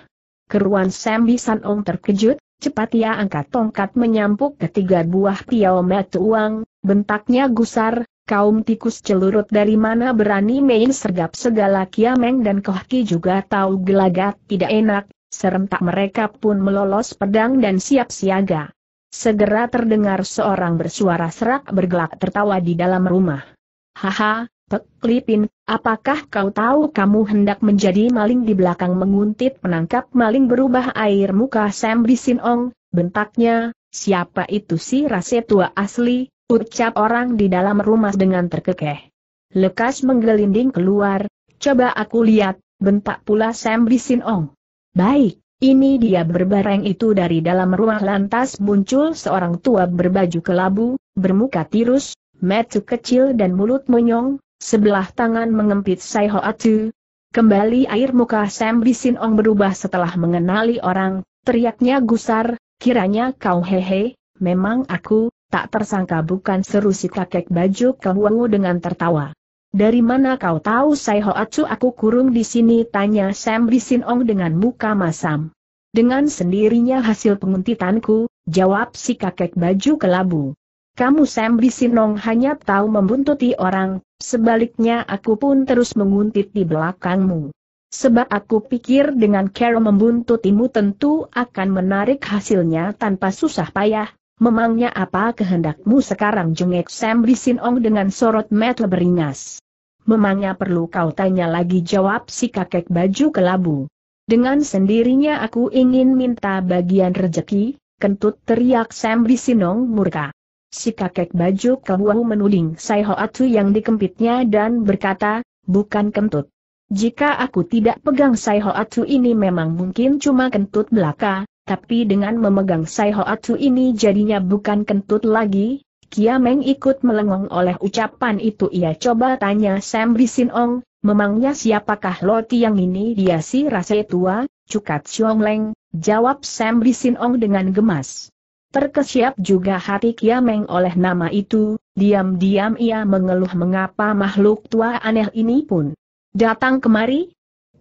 Keruan Sam Ong terkejut, cepat ia angkat tongkat menyampuk ketiga buah metu uang, bentaknya gusar, kaum tikus celurut dari mana berani main sergap segala kiameng dan kohki juga tahu gelagat tidak enak, serentak mereka pun melolos pedang dan siap siaga. Segera terdengar seorang bersuara serak bergelak tertawa di dalam rumah. Haha, Pek Lipin, apakah kau tahu kamu hendak menjadi maling di belakang menguntit penangkap maling berubah air muka Sam Bisin Ong, bentaknya, siapa itu si rase tua asli, ucap orang di dalam rumah dengan terkekeh. Lekas menggelinding keluar, coba aku lihat, bentak pula Sam Bisin Ong. Baik, ini dia berbareng itu dari dalam rumah lantas muncul seorang tua berbaju kelabu, bermuka tirus, metu kecil dan mulut monyong, Sebelah tangan mengempit Sai Hoatu. Kembali air muka Sam Bisin Ong berubah setelah mengenali orang, teriaknya gusar, kiranya kau hehe, memang aku, tak tersangka bukan seru si kakek baju kehuangu dengan tertawa. Dari mana kau tahu Sai Hoatsu aku kurung di sini tanya Sam Bisin Ong dengan muka masam. Dengan sendirinya hasil penguntitanku, jawab si kakek baju kelabu. Kamu Sam Bisinong hanya tahu membuntuti orang, sebaliknya aku pun terus menguntit di belakangmu. Sebab aku pikir dengan cara membuntutimu tentu akan menarik hasilnya tanpa susah payah. Memangnya apa kehendakmu sekarang jengek Sam Bisinong dengan sorot mata beringas. Memangnya perlu kau tanya lagi jawab si kakek baju kelabu. Dengan sendirinya aku ingin minta bagian rejeki, kentut teriak Sam Bisinong murka. Si kakek baju kelabu menuding Sai Hoatu yang dikempitnya dan berkata, bukan kentut. Jika aku tidak pegang Sai Hoatu ini memang mungkin cuma kentut belaka, tapi dengan memegang Sai Hoatsu ini jadinya bukan kentut lagi, Kia Meng ikut melengong oleh ucapan itu ia coba tanya Sam Bisin Ong, memangnya siapakah Loti yang ini dia si rasa tua, Cukat Xiong Leng, jawab Sam Bisin Ong dengan gemas. Terkesiap juga hati Kia Meng oleh nama itu, diam-diam ia mengeluh mengapa makhluk tua aneh ini pun datang kemari,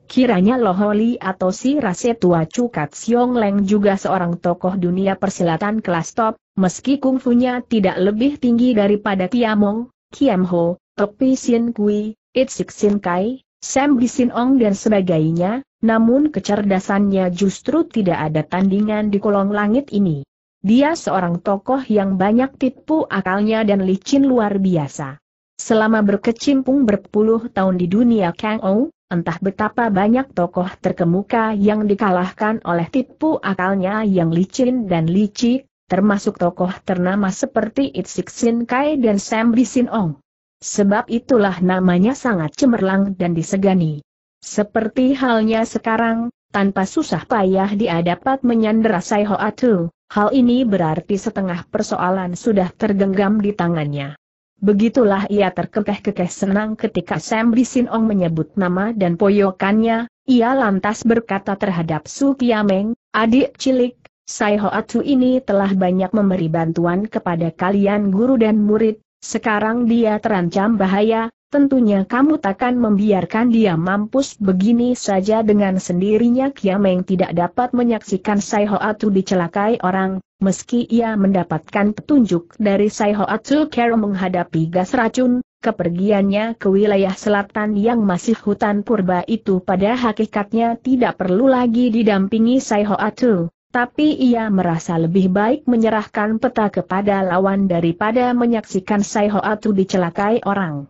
Kiranya Loholi atau si rase tua Cukat Siong Leng juga seorang tokoh dunia persilatan kelas top, meski kungfunya tidak lebih tinggi daripada Kiamong, Kiam Ho, Topi Sin Kui, Itsik Sin Kai, Sam Bisin Ong dan sebagainya, namun kecerdasannya justru tidak ada tandingan di kolong langit ini. Dia seorang tokoh yang banyak tipu akalnya dan licin luar biasa. Selama berkecimpung berpuluh tahun di dunia Kang Ou, entah betapa banyak tokoh terkemuka yang dikalahkan oleh tipu akalnya yang licin dan licik, termasuk tokoh ternama seperti Itsik Sin Kai dan Sam Bisin Ong. Sebab itulah namanya sangat cemerlang dan disegani. Seperti halnya sekarang, tanpa susah payah dia dapat menyandera Sai Hoatu, hal ini berarti setengah persoalan sudah tergenggam di tangannya. Begitulah ia terkekeh-kekeh senang ketika Sam Bisin Ong menyebut nama dan poyokannya, ia lantas berkata terhadap Su Kiameng, adik cilik, Sai Hoatu ini telah banyak memberi bantuan kepada kalian guru dan murid, sekarang dia terancam bahaya, tentunya kamu takkan membiarkan dia mampus begini saja dengan sendirinya Kiameng tidak dapat menyaksikan Sai Hoatu dicelakai orang, Meski ia mendapatkan petunjuk dari Sai Hoatsu Kero menghadapi gas racun, kepergiannya ke wilayah selatan yang masih hutan purba itu pada hakikatnya tidak perlu lagi didampingi Sai Hoatsu, tapi ia merasa lebih baik menyerahkan peta kepada lawan daripada menyaksikan Sai Hoatsu dicelakai orang.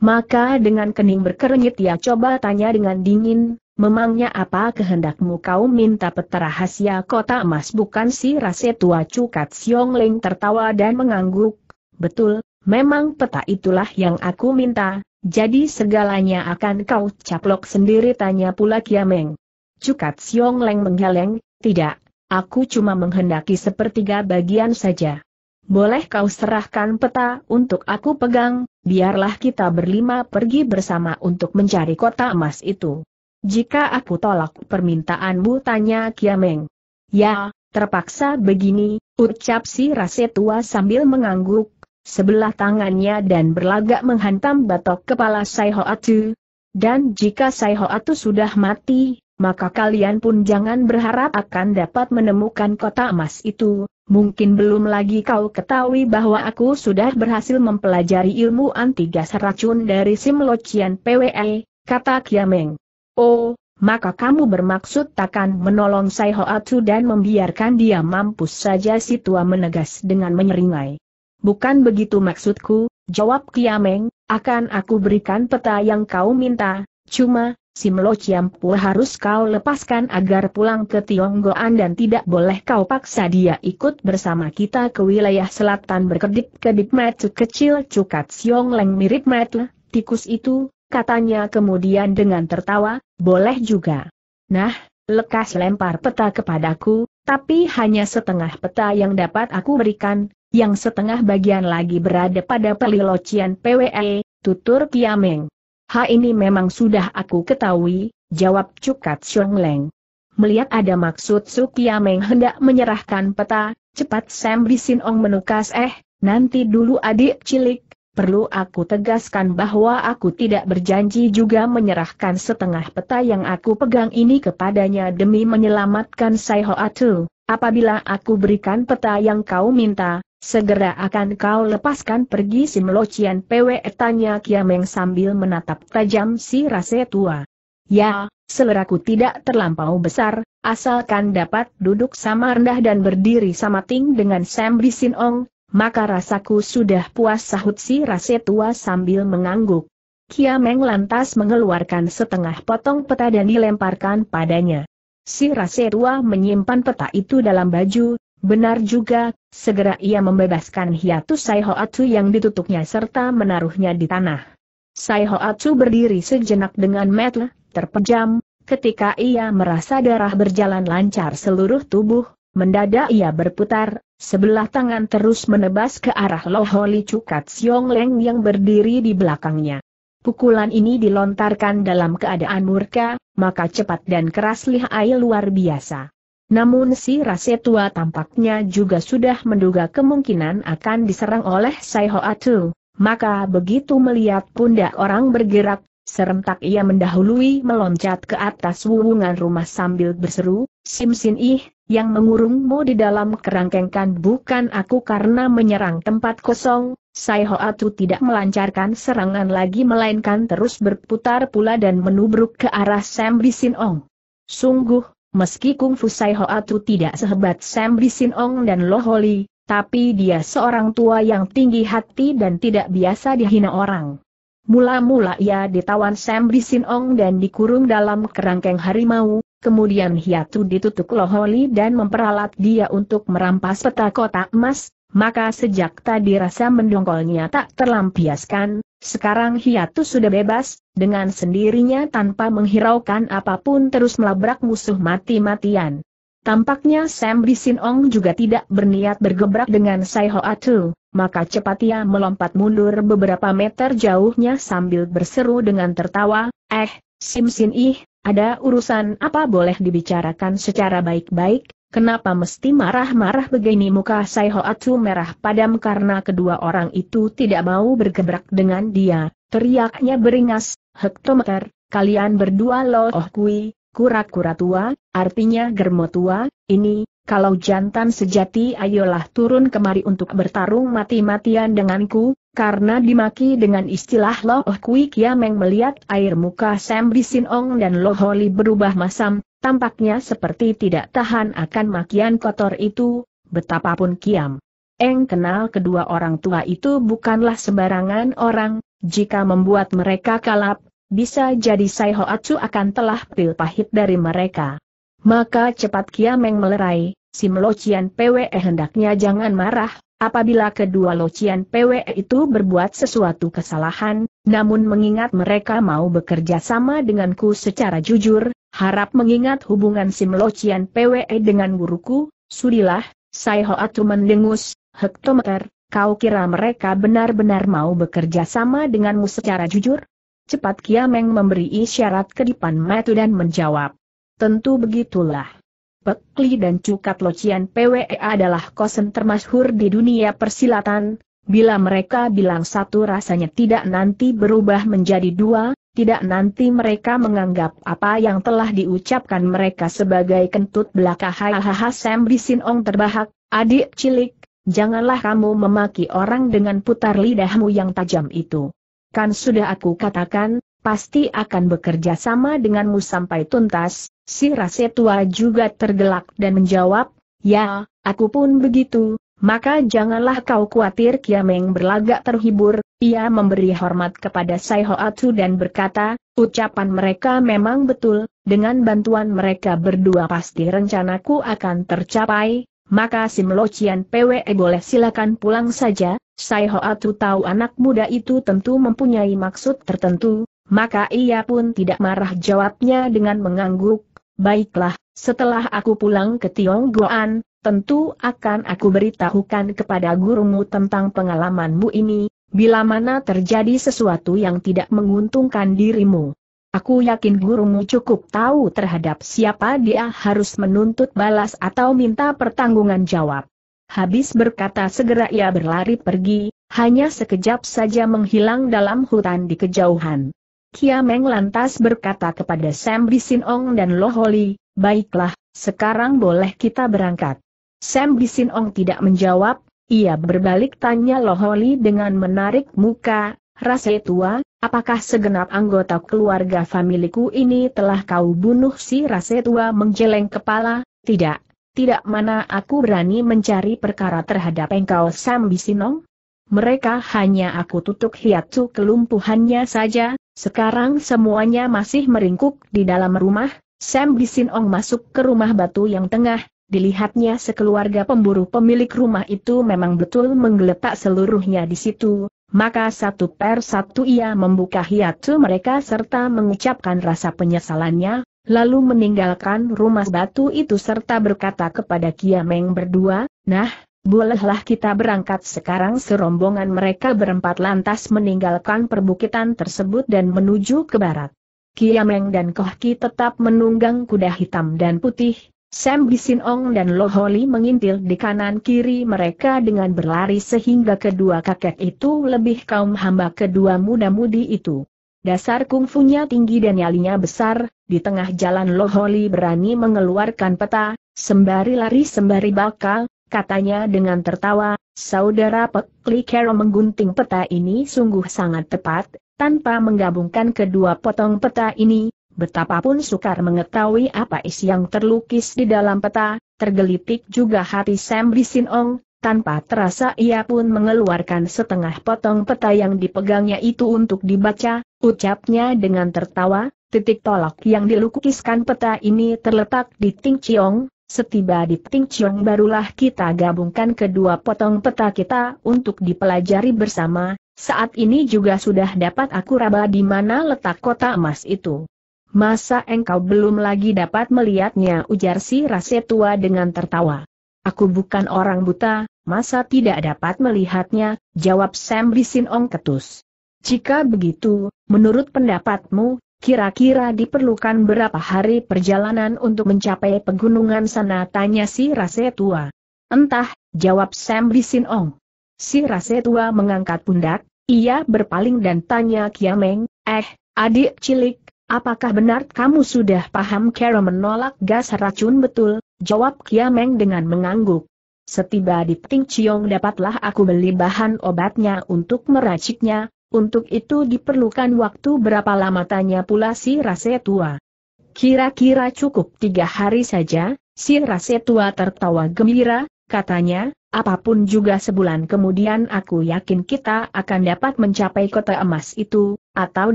Maka dengan kening berkerengit ia coba tanya dengan dingin, Memangnya apa kehendakmu kau minta peta rahasia kota emas bukan si rase tua Cukat Siong Ling tertawa dan mengangguk. Betul, memang peta itulah yang aku minta, jadi segalanya akan kau caplok sendiri tanya pula Kiameng. Cukat Siong Leng menggeleng, tidak, aku cuma menghendaki sepertiga bagian saja. Boleh kau serahkan peta untuk aku pegang, biarlah kita berlima pergi bersama untuk mencari kota emas itu. Jika aku tolak permintaanmu tanya Kiameng. Ya, terpaksa begini, ucap si rase tua sambil mengangguk, sebelah tangannya dan berlagak menghantam batok kepala Sai Hoatu. Dan jika Sai Hoatu sudah mati, maka kalian pun jangan berharap akan dapat menemukan kota emas itu. Mungkin belum lagi kau ketahui bahwa aku sudah berhasil mempelajari ilmu anti gas racun dari Sim Locian PWE, kata Kiameng. Oh, maka kamu bermaksud takkan menolong Sai Hoatu dan membiarkan dia mampus saja si tua menegas dengan menyeringai. Bukan begitu maksudku, jawab Kiameng, akan aku berikan peta yang kau minta, cuma, si Lo Ciampu harus kau lepaskan agar pulang ke Tionggoan dan tidak boleh kau paksa dia ikut bersama kita ke wilayah selatan berkedip-kedip matu kecil cukat siong leng mirip matu, tikus itu, katanya kemudian dengan tertawa, boleh juga. Nah, lekas lempar peta kepadaku, tapi hanya setengah peta yang dapat aku berikan, yang setengah bagian lagi berada pada pelilocian PWE, tutur Kiameng. Ha ini memang sudah aku ketahui, jawab Cukat Xiong Leng. Melihat ada maksud Su Kiameng hendak menyerahkan peta, cepat Sam Bisin Ong menukas eh, nanti dulu adik cilik, Perlu aku tegaskan bahwa aku tidak berjanji juga menyerahkan setengah peta yang aku pegang ini kepadanya demi menyelamatkan Sai Hoatu. Apabila aku berikan peta yang kau minta, segera akan kau lepaskan pergi si melocian PW tanya Kiameng sambil menatap tajam si rase tua. Ya, seleraku tidak terlampau besar, asalkan dapat duduk sama rendah dan berdiri sama ting dengan Sam Bisin Ong, maka rasaku sudah puas sahut si rase tua sambil mengangguk. Kia Meng lantas mengeluarkan setengah potong peta dan dilemparkan padanya. Si rase tua menyimpan peta itu dalam baju, benar juga, segera ia membebaskan hiatus Sai Hoatsu yang ditutupnya serta menaruhnya di tanah. Sai Hoatsu berdiri sejenak dengan mata terpejam, ketika ia merasa darah berjalan lancar seluruh tubuh, mendadak ia berputar, Sebelah tangan terus menebas ke arah Loholi Cukat Siong Leng yang berdiri di belakangnya. Pukulan ini dilontarkan dalam keadaan murka, maka cepat dan keras lihai luar biasa. Namun si rase tua tampaknya juga sudah menduga kemungkinan akan diserang oleh Sai Hoatu, maka begitu melihat pundak orang bergerak, serentak ia mendahului meloncat ke atas wuwungan rumah sambil berseru, Sim Sin Ih, yang mengurungmu di dalam kerangkengkan bukan aku karena menyerang tempat kosong, Sai Hoatu tidak melancarkan serangan lagi melainkan terus berputar pula dan menubruk ke arah Sam Bisin Ong. Sungguh, meski kungfu Sai Hoatu tidak sehebat Sam Bisin Ong dan Loholi, tapi dia seorang tua yang tinggi hati dan tidak biasa dihina orang. Mula-mula ia ditawan Sam Bisin Ong dan dikurung dalam kerangkeng harimau, kemudian Hiatu ditutup Loholi dan memperalat dia untuk merampas peta kotak emas, maka sejak tadi rasa mendongkolnya tak terlampiaskan, sekarang Hiatu sudah bebas, dengan sendirinya tanpa menghiraukan apa pun terus melabrak musuh mati-matian. Tampaknya Sam Bisin Ong juga tidak berniat bergebrak dengan Sai Hoatu, maka cepat ia melompat mundur beberapa meter jauhnya sambil berseru dengan tertawa, eh, Sim Sin Ih, ada urusan apa boleh dibicarakan secara baik-baik, kenapa mesti marah-marah begini? Muka Sai Hoatsu merah padam karena kedua orang itu tidak mau bergebrak dengan dia, teriaknya beringas, hektometer, kalian berdua loh kui, kura-kura tua, artinya germo tua, ini, kalau jantan sejati ayolah turun kemari untuk bertarung mati-matian denganku, karena dimaki dengan istilah Loh Kui Kiameng melihat air muka Sam Bisin Ong dan Loh Holi berubah masam, tampaknya seperti tidak tahan akan makian kotor itu, betapapun Kiam. Eng kenal kedua orang tua itu bukanlah sembarangan orang, jika membuat mereka kalap, bisa jadi Sai Hoatsu akan telah pil pahit dari mereka. Maka cepat Kiameng melerai, si Melocian PWE hendaknya jangan marah, Apabila kedua Locian PWE itu berbuat sesuatu kesalahan, namun mengingat mereka mau bekerja sama denganku secara jujur, harap mengingat hubungan Sim Locian PWE dengan guruku, sudilah, Sai Hoatu mendengus, hektometer, kau kira mereka benar-benar mau bekerja sama denganmu secara jujur? Cepat Kiameng memberi isyarat kedipan mata dan menjawab. Tentu begitulah. Pekli dan Cukat Locian PWE adalah kosen termasyhur di dunia persilatan, bila mereka bilang satu rasanya tidak nanti berubah menjadi dua, tidak nanti mereka menganggap apa yang telah diucapkan mereka sebagai kentut belaka. Hahaha Sam Bisin Ong terbahak, adik cilik, janganlah kamu memaki orang dengan putar lidahmu yang tajam itu. Kan sudah aku katakan, pasti akan bekerja sama denganmu sampai tuntas, Si rase tua juga tergelak dan menjawab, ya, aku pun begitu, maka janganlah kau khawatir Kiameng berlagak terhibur, ia memberi hormat kepada Sai Hoatsu dan berkata, ucapan mereka memang betul, dengan bantuan mereka berdua pasti rencanaku akan tercapai, maka si Melocian PWE boleh silakan pulang saja, Sai Hoatsu tahu anak muda itu tentu mempunyai maksud tertentu, maka ia pun tidak marah jawabnya dengan mengangguk, Baiklah, setelah aku pulang ke Tionggoan, tentu akan aku beritahukan kepada gurumu tentang pengalamanmu ini, bila mana terjadi sesuatu yang tidak menguntungkan dirimu. Aku yakin gurumu cukup tahu terhadap siapa dia harus menuntut balas atau minta pertanggungan jawab. Habis berkata segera ia berlari pergi, hanya sekejap saja menghilang dalam hutan di kejauhan. Kia Meng lantas berkata kepada Sam Bisin Ong dan Lo Holi, baiklah, sekarang boleh kita berangkat. Sam Bisin Ong tidak menjawab, ia berbalik tanya Lo Holi dengan menarik muka, rasa tua, apakah segenap anggota keluarga familiku ini telah kau bunuh si rasa tua menggeleng kepala, tidak, tidak mana aku berani mencari perkara terhadap engkau Sam Bisinong? Mereka hanya aku tutup hiatu kelumpuhannya saja, sekarang semuanya masih meringkuk di dalam rumah, Sam Bisinong masuk ke rumah batu yang tengah, dilihatnya sekeluarga pemburu pemilik rumah itu memang betul menggeletak seluruhnya di situ, maka satu per satu ia membuka hiatu mereka serta mengucapkan rasa penyesalannya, lalu meninggalkan rumah batu itu serta berkata kepada Kiameng berdua, nah, Bolehlah kita berangkat sekarang serombongan mereka berempat lantas meninggalkan perbukitan tersebut dan menuju ke barat. Kiameng dan Kohki tetap menunggang kuda hitam dan putih, Sam Bisinong dan Loholi mengintil di kanan kiri mereka dengan berlari sehingga kedua kakek itu lebih kaum hamba kedua muda-mudi itu. Dasar kungfunya tinggi dan nyalinya besar, di tengah jalan Loholi berani mengeluarkan peta, sembari lari sembari bakal, katanya dengan tertawa, saudara Pekli Kero menggunting peta ini sungguh sangat tepat, tanpa menggabungkan kedua potong peta ini, betapapun sukar mengetahui apa isi yang terlukis di dalam peta, tergelitik juga hati Sam Bisinong, tanpa terasa ia pun mengeluarkan setengah potong peta yang dipegangnya itu untuk dibaca, ucapnya dengan tertawa, titik tolak yang dilukiskan peta ini terletak di Ting Chiong, Setiba di Ting Chiong barulah kita gabungkan kedua potong peta kita untuk dipelajari bersama, saat ini juga sudah dapat aku raba di mana letak kota emas itu. Masa engkau belum lagi dapat melihatnya ujar si tua dengan tertawa. Aku bukan orang buta, masa tidak dapat melihatnya, jawab Sam Bisin Ong ketus. Jika begitu, menurut pendapatmu, Kira-kira diperlukan berapa hari perjalanan untuk mencapai pegunungan sana tanya si rase tua. Entah, jawab Sam Bisin Ong. Si rase tua mengangkat pundak, ia berpaling dan tanya Kiameng, eh, adik cilik, apakah benar kamu sudah paham cara menolak gas racun betul? Jawab Kiameng dengan mengangguk. Setiba di Ting Chiong dapatlah aku beli bahan obatnya untuk meraciknya, untuk itu diperlukan waktu berapa lama tanya pula si rase tua. Kira-kira cukup tiga hari saja, si rase tua tertawa gembira, katanya, apa pun juga sebulan kemudian aku yakin kita akan dapat mencapai kota emas itu, atau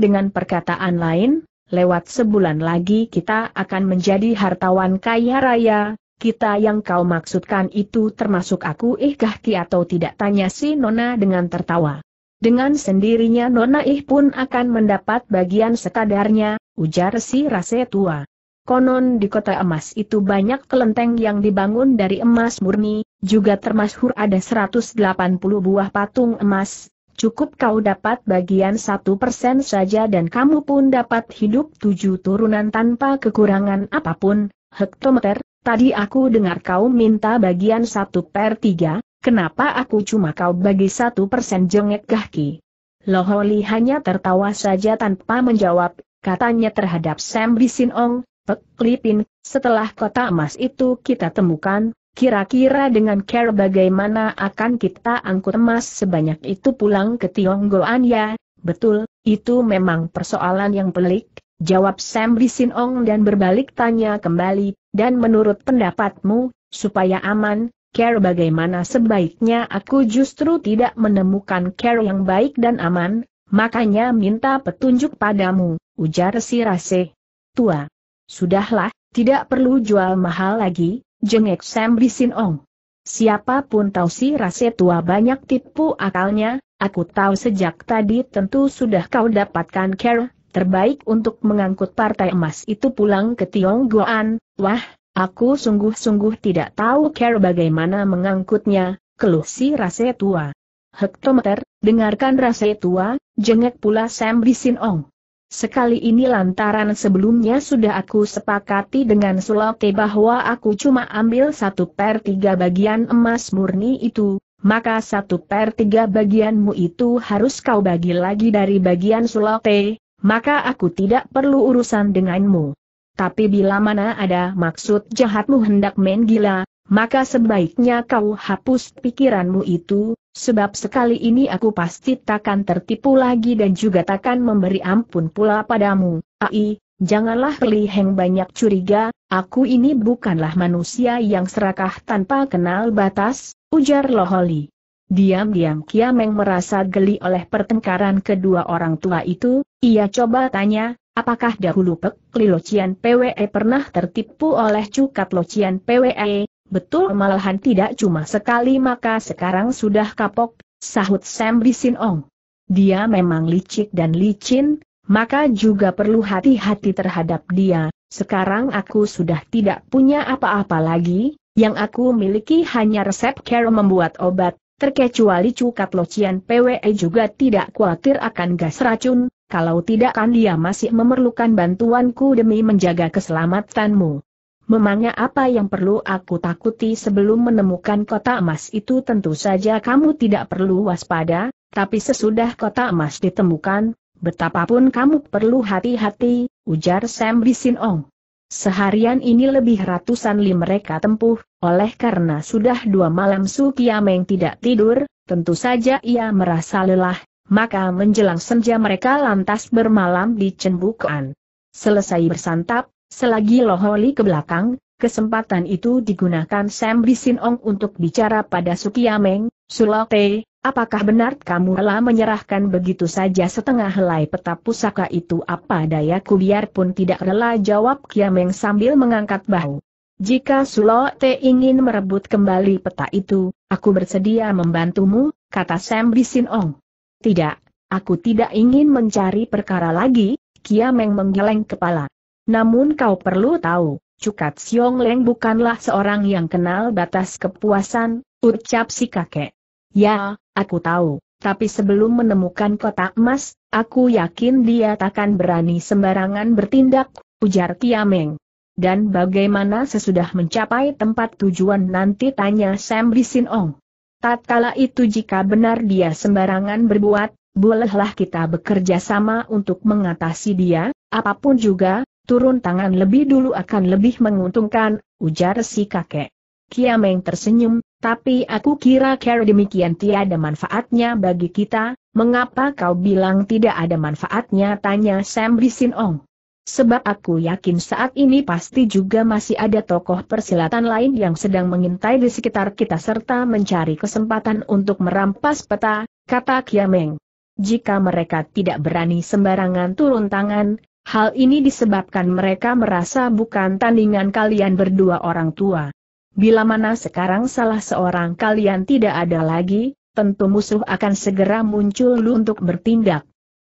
dengan perkataan lain, lewat sebulan lagi kita akan menjadi hartawan kaya raya, kita yang kau maksudkan itu termasuk aku eh kahki atau tidak tanya si Nona dengan tertawa. Dengan sendirinya Nona Ih pun akan mendapat bagian sekadarnya, ujar si rase tua. Konon di kota emas itu banyak kelenteng yang dibangun dari emas murni, juga termasyhur ada 180 buah patung emas, cukup kau dapat bagian satu persen saja dan kamu pun dapat hidup tujuh turunan tanpa kekurangan apa pun, hektometer, tadi aku dengar kau minta bagian satu per tiga, Kenapa aku cuma kau bagi satu persen jengek kaki? Loholi hanya tertawa saja tanpa menjawab, katanya terhadap Sam Bisin Ong, Pek Lipin, setelah kota emas itu kita temukan, kira-kira dengan care bagaimana akan kita angkut emas sebanyak itu pulang ke Tionggoan ya, betul, itu memang persoalan yang pelik, jawab Sam Bisin Ong dan berbalik tanya kembali, dan menurut pendapatmu, supaya aman, care bagaimana sebaiknya aku justru tidak menemukan care yang baik dan aman, makanya minta petunjuk padamu, ujar si Rase. Tua. Sudahlah, tidak perlu jual mahal lagi, jengek Sam Ong. Siapa pun tahu si Rase tua banyak tipu akalnya, aku tahu sejak tadi tentu sudah kau dapatkan care, terbaik untuk mengangkut partai emas itu pulang ke Tionggoan, wah, Aku sungguh-sungguh tidak tahu care bagaimana mengangkutnya, keluh si rase tua. Hektometer, dengarkan rase tua, jengek pula Sam Bisin Ong. Sekali ini lantaran sebelumnya sudah aku sepakati dengan Sulote bahwa aku cuma ambil satu per tiga bagian emas murni itu, maka satu per tiga bagianmu itu harus kau bagi lagi dari bagian Sulate, maka aku tidak perlu urusan denganmu. Tapi bila mana ada maksud jahatmu hendak main gila, maka sebaiknya kau hapus pikiranmu itu, sebab sekali ini aku pasti takkan tertipu lagi dan juga takkan memberi ampun pula padamu. Ai, janganlah peliheng banyak curiga, aku ini bukanlah manusia yang serakah tanpa kenal batas, ujar Loholi. Diam-diam Kiameng merasa geli oleh pertengkaran kedua orang tua itu, ia coba tanya, Apakah dahulu Pek Lilocian PWE pernah tertipu oleh Cukat Locian PWE? Betul malahan tidak cuma sekali maka sekarang sudah kapok, sahut Sam Bisin Ong. Dia memang licik dan licin, maka juga perlu hati-hati terhadap dia. Sekarang aku sudah tidak punya apa-apa lagi, yang aku miliki hanya resep care membuat obat, terkecuali Cukat Locian PWE juga tidak khawatir akan gas racun, kalau tidak kan dia masih memerlukan bantuanku demi menjaga keselamatanmu. Memangnya apa yang perlu aku takuti sebelum menemukan kota emas itu tentu saja kamu tidak perlu waspada, tapi sesudah kota emas ditemukan, betapapun kamu perlu hati-hati, ujar Sam Bisin Ong. Seharian ini lebih ratusan li mereka tempuh, oleh karena sudah dua malam Su Kiameng tidak tidur, tentu saja ia merasa lelah, maka menjelang senja mereka lantas bermalam di Cenbukan. Selesai bersantap, selagi Loholi ke belakang, kesempatan itu digunakan Sam Bisin Ong untuk bicara pada Sukiameng, Sulote, apakah benar kamu telah menyerahkan begitu saja setengah helai peta pusaka itu apa dayaku biarpun tidak rela jawab Kiameng sambil mengangkat bahu. Jika Sulote ingin merebut kembali peta itu, aku bersedia membantumu, kata Sam Bisin Ong. Tidak, aku tidak ingin mencari perkara lagi, Kia Meng menggeleng kepala. Namun kau perlu tahu, Cukat Siong Leng bukanlah seorang yang kenal batas kepuasan, ucap si kakek. Ya, aku tahu, tapi sebelum menemukan kotak emas, aku yakin dia takkan berani sembarangan bertindak, ujar Kia Meng. Dan bagaimana sesudah mencapai tempat tujuan nanti tanya Sam Bisin Ong. Tatkala itu jika benar dia sembarangan berbuat, bolehlah kita bekerja sama untuk mengatasi dia, apa pun juga, turun tangan lebih dulu akan lebih menguntungkan, ujar si kakek. Kiameng tersenyum, tapi aku kira care demikian tiada manfaatnya bagi kita, mengapa kau bilang tidak ada manfaatnya tanya Sam Bisin Ong. Sebab aku yakin saat ini pasti juga masih ada tokoh persilatan lain yang sedang mengintai di sekitar kita serta mencari kesempatan untuk merampas peta, kata Kiameng. Jika mereka tidak berani sembarangan turun tangan, hal ini disebabkan mereka merasa bukan tandingan kalian berdua orang tua. Bila mana sekarang salah seorang kalian tidak ada lagi, tentu musuh akan segera muncul untuk bertindak.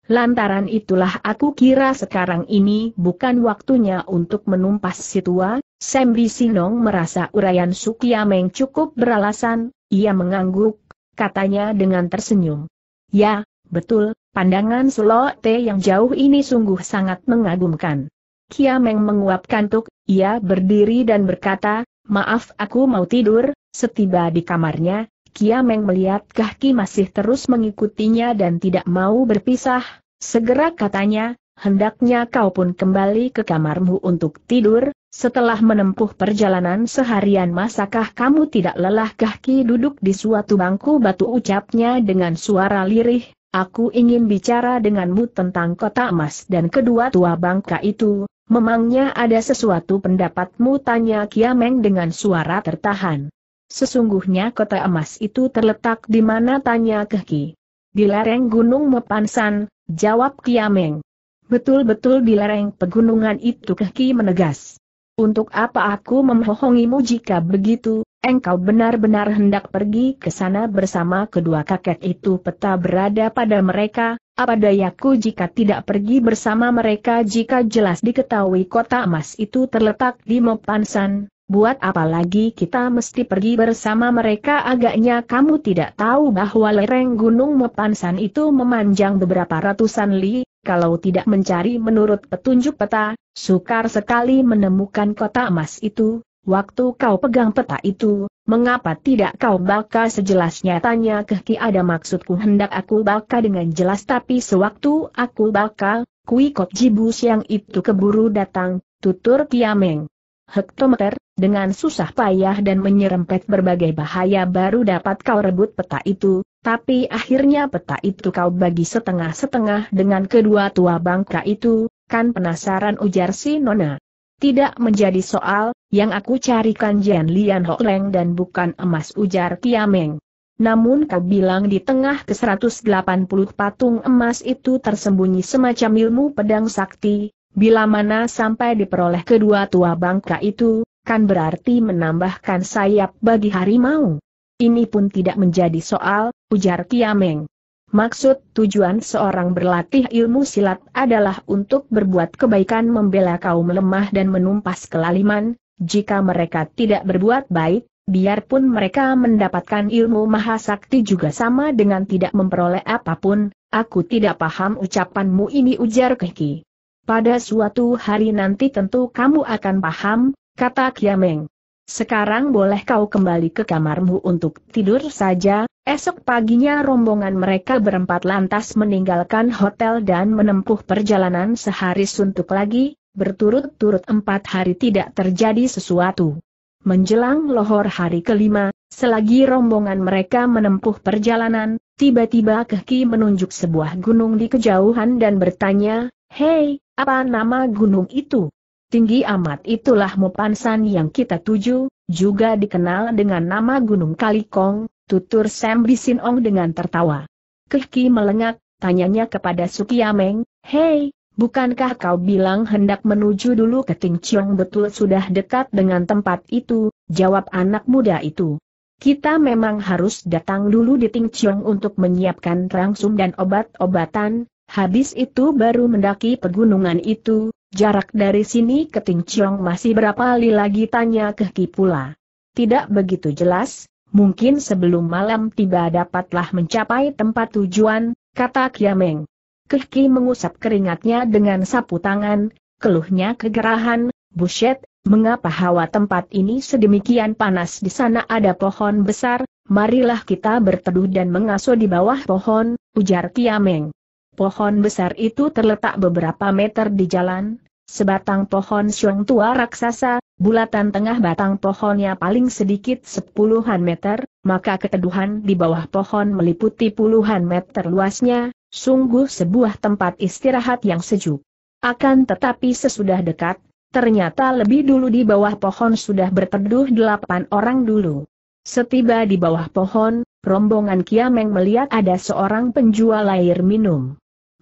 Lantaran itulah aku kira sekarang ini bukan waktunya untuk menumpas si tua, Sembi Sinong merasa urayan Sukiameng cukup beralasan, ia mengangguk, katanya dengan tersenyum. Ya, betul, pandangan Sulo Te yang jauh ini sungguh sangat mengagumkan. Kiameng menguap kantuk, ia berdiri dan berkata, maaf aku mau tidur, setiba di kamarnya, Kia Meng melihat kaki masih terus mengikutinya dan tidak mau berpisah, segera katanya, hendaknya kau pun kembali ke kamarmu untuk tidur, setelah menempuh perjalanan seharian masakah kamu tidak lelah? Kaki duduk di suatu bangku batu ucapnya dengan suara lirih, aku ingin bicara denganmu tentang kota emas dan kedua tua bangka itu, memangnya ada sesuatu pendapatmu? tanya Kiameng dengan suara tertahan. Sesungguhnya kota emas itu terletak di mana tanya Keki. Di lereng Gunung Mepansan, jawab Kiameng. Betul-betul di lereng pegunungan itu Keki menegas. Untuk apa aku memohongimu jika begitu, engkau benar-benar hendak pergi ke sana bersama kedua kakek itu peta berada pada mereka, apa dayaku jika tidak pergi bersama mereka jika jelas diketahui kota emas itu terletak di Mopansan, Buat apa lagi kita mesti pergi bersama mereka? Agaknya kamu tidak tahu bahwa lereng Gunung Mepansan itu memanjang beberapa ratusan li, kalau tidak mencari menurut petunjuk peta, sukar sekali menemukan kota emas itu, waktu kau pegang peta itu, mengapa tidak kau baka sejelasnya tanya Keki ada maksudku. Hendak aku baka dengan jelas tapi sewaktu aku baka, Kui Kok Jibu siang itu keburu datang, tutur Kiameng. Hektometer, dengan susah payah dan menyerempet berbagai bahaya baru dapat kau rebut peta itu, tapi akhirnya peta itu kau bagi setengah-setengah dengan kedua tua bangka itu, kan penasaran ujar si Nona. Tidak menjadi soal, yang aku carikan Jian Lian Hok Leng dan bukan emas ujar Kiameng. Namun kau bilang di tengah ke 180 patung emas itu tersembunyi semacam ilmu pedang sakti, bila mana sampai diperoleh kedua tua bangka itu, kan berarti menambahkan sayap bagi harimau. Ini pun tidak menjadi soal, ujar Kiameng. Maksud tujuan seorang berlatih ilmu silat adalah untuk berbuat kebaikan membela kaum lemah dan menumpas kelaliman, jika mereka tidak berbuat baik, biarpun mereka mendapatkan ilmu mahasakti juga sama dengan tidak memperoleh apa pun, aku tidak paham ucapanmu ini ujar Keki. Pada suatu hari nanti tentu kamu akan paham, kata Kiameng. Sekarang boleh kau kembali ke kamarmu untuk tidur saja, esok paginya rombongan mereka berempat lantas meninggalkan hotel dan menempuh perjalanan sehari suntuk lagi, berturut-turut empat hari tidak terjadi sesuatu. Menjelang lohor hari kelima, selagi rombongan mereka menempuh perjalanan, tiba-tiba Keki menunjuk sebuah gunung di kejauhan dan bertanya, Hei, apa nama gunung itu? Tinggi amat itulah Mopansan yang kita tuju, juga dikenal dengan nama Gunung Kalikong, tutur Sam Bisinong dengan tertawa. Keki melengak, tanyanya kepada Sukiameng, Hei, bukankah kau bilang hendak menuju dulu ke Ting Chiong betul sudah dekat dengan tempat itu, jawab anak muda itu. Kita memang harus datang dulu di Ting Chiong untuk menyiapkan rangsum dan obat-obatan, habis itu baru mendaki pegunungan itu, Jarak dari sini ke Tingciong masih berapa li lagi tanya ke Kipula. Tidak begitu jelas, mungkin sebelum malam tiba dapatlah mencapai tempat tujuan, kata Kiameng. Keki mengusap keringatnya dengan sapu tangan, keluhnya kegerahan, buset, mengapa hawa tempat ini sedemikian panas di sana ada pohon besar, marilah kita berteduh dan mengasuh di bawah pohon, ujar Kiameng. Pohon besar itu terletak beberapa meter di jalan, sebatang pohon siong tua raksasa, bulatan tengah batang pohonnya paling sedikit sepuluhan meter, maka keteduhan di bawah pohon meliputi puluhan meter luasnya, sungguh sebuah tempat istirahat yang sejuk. Akan tetapi sesudah dekat, ternyata lebih dulu di bawah pohon sudah berteduh delapan orang dulu. Setiba di bawah pohon, rombongan Kiameng melihat ada seorang penjual air minum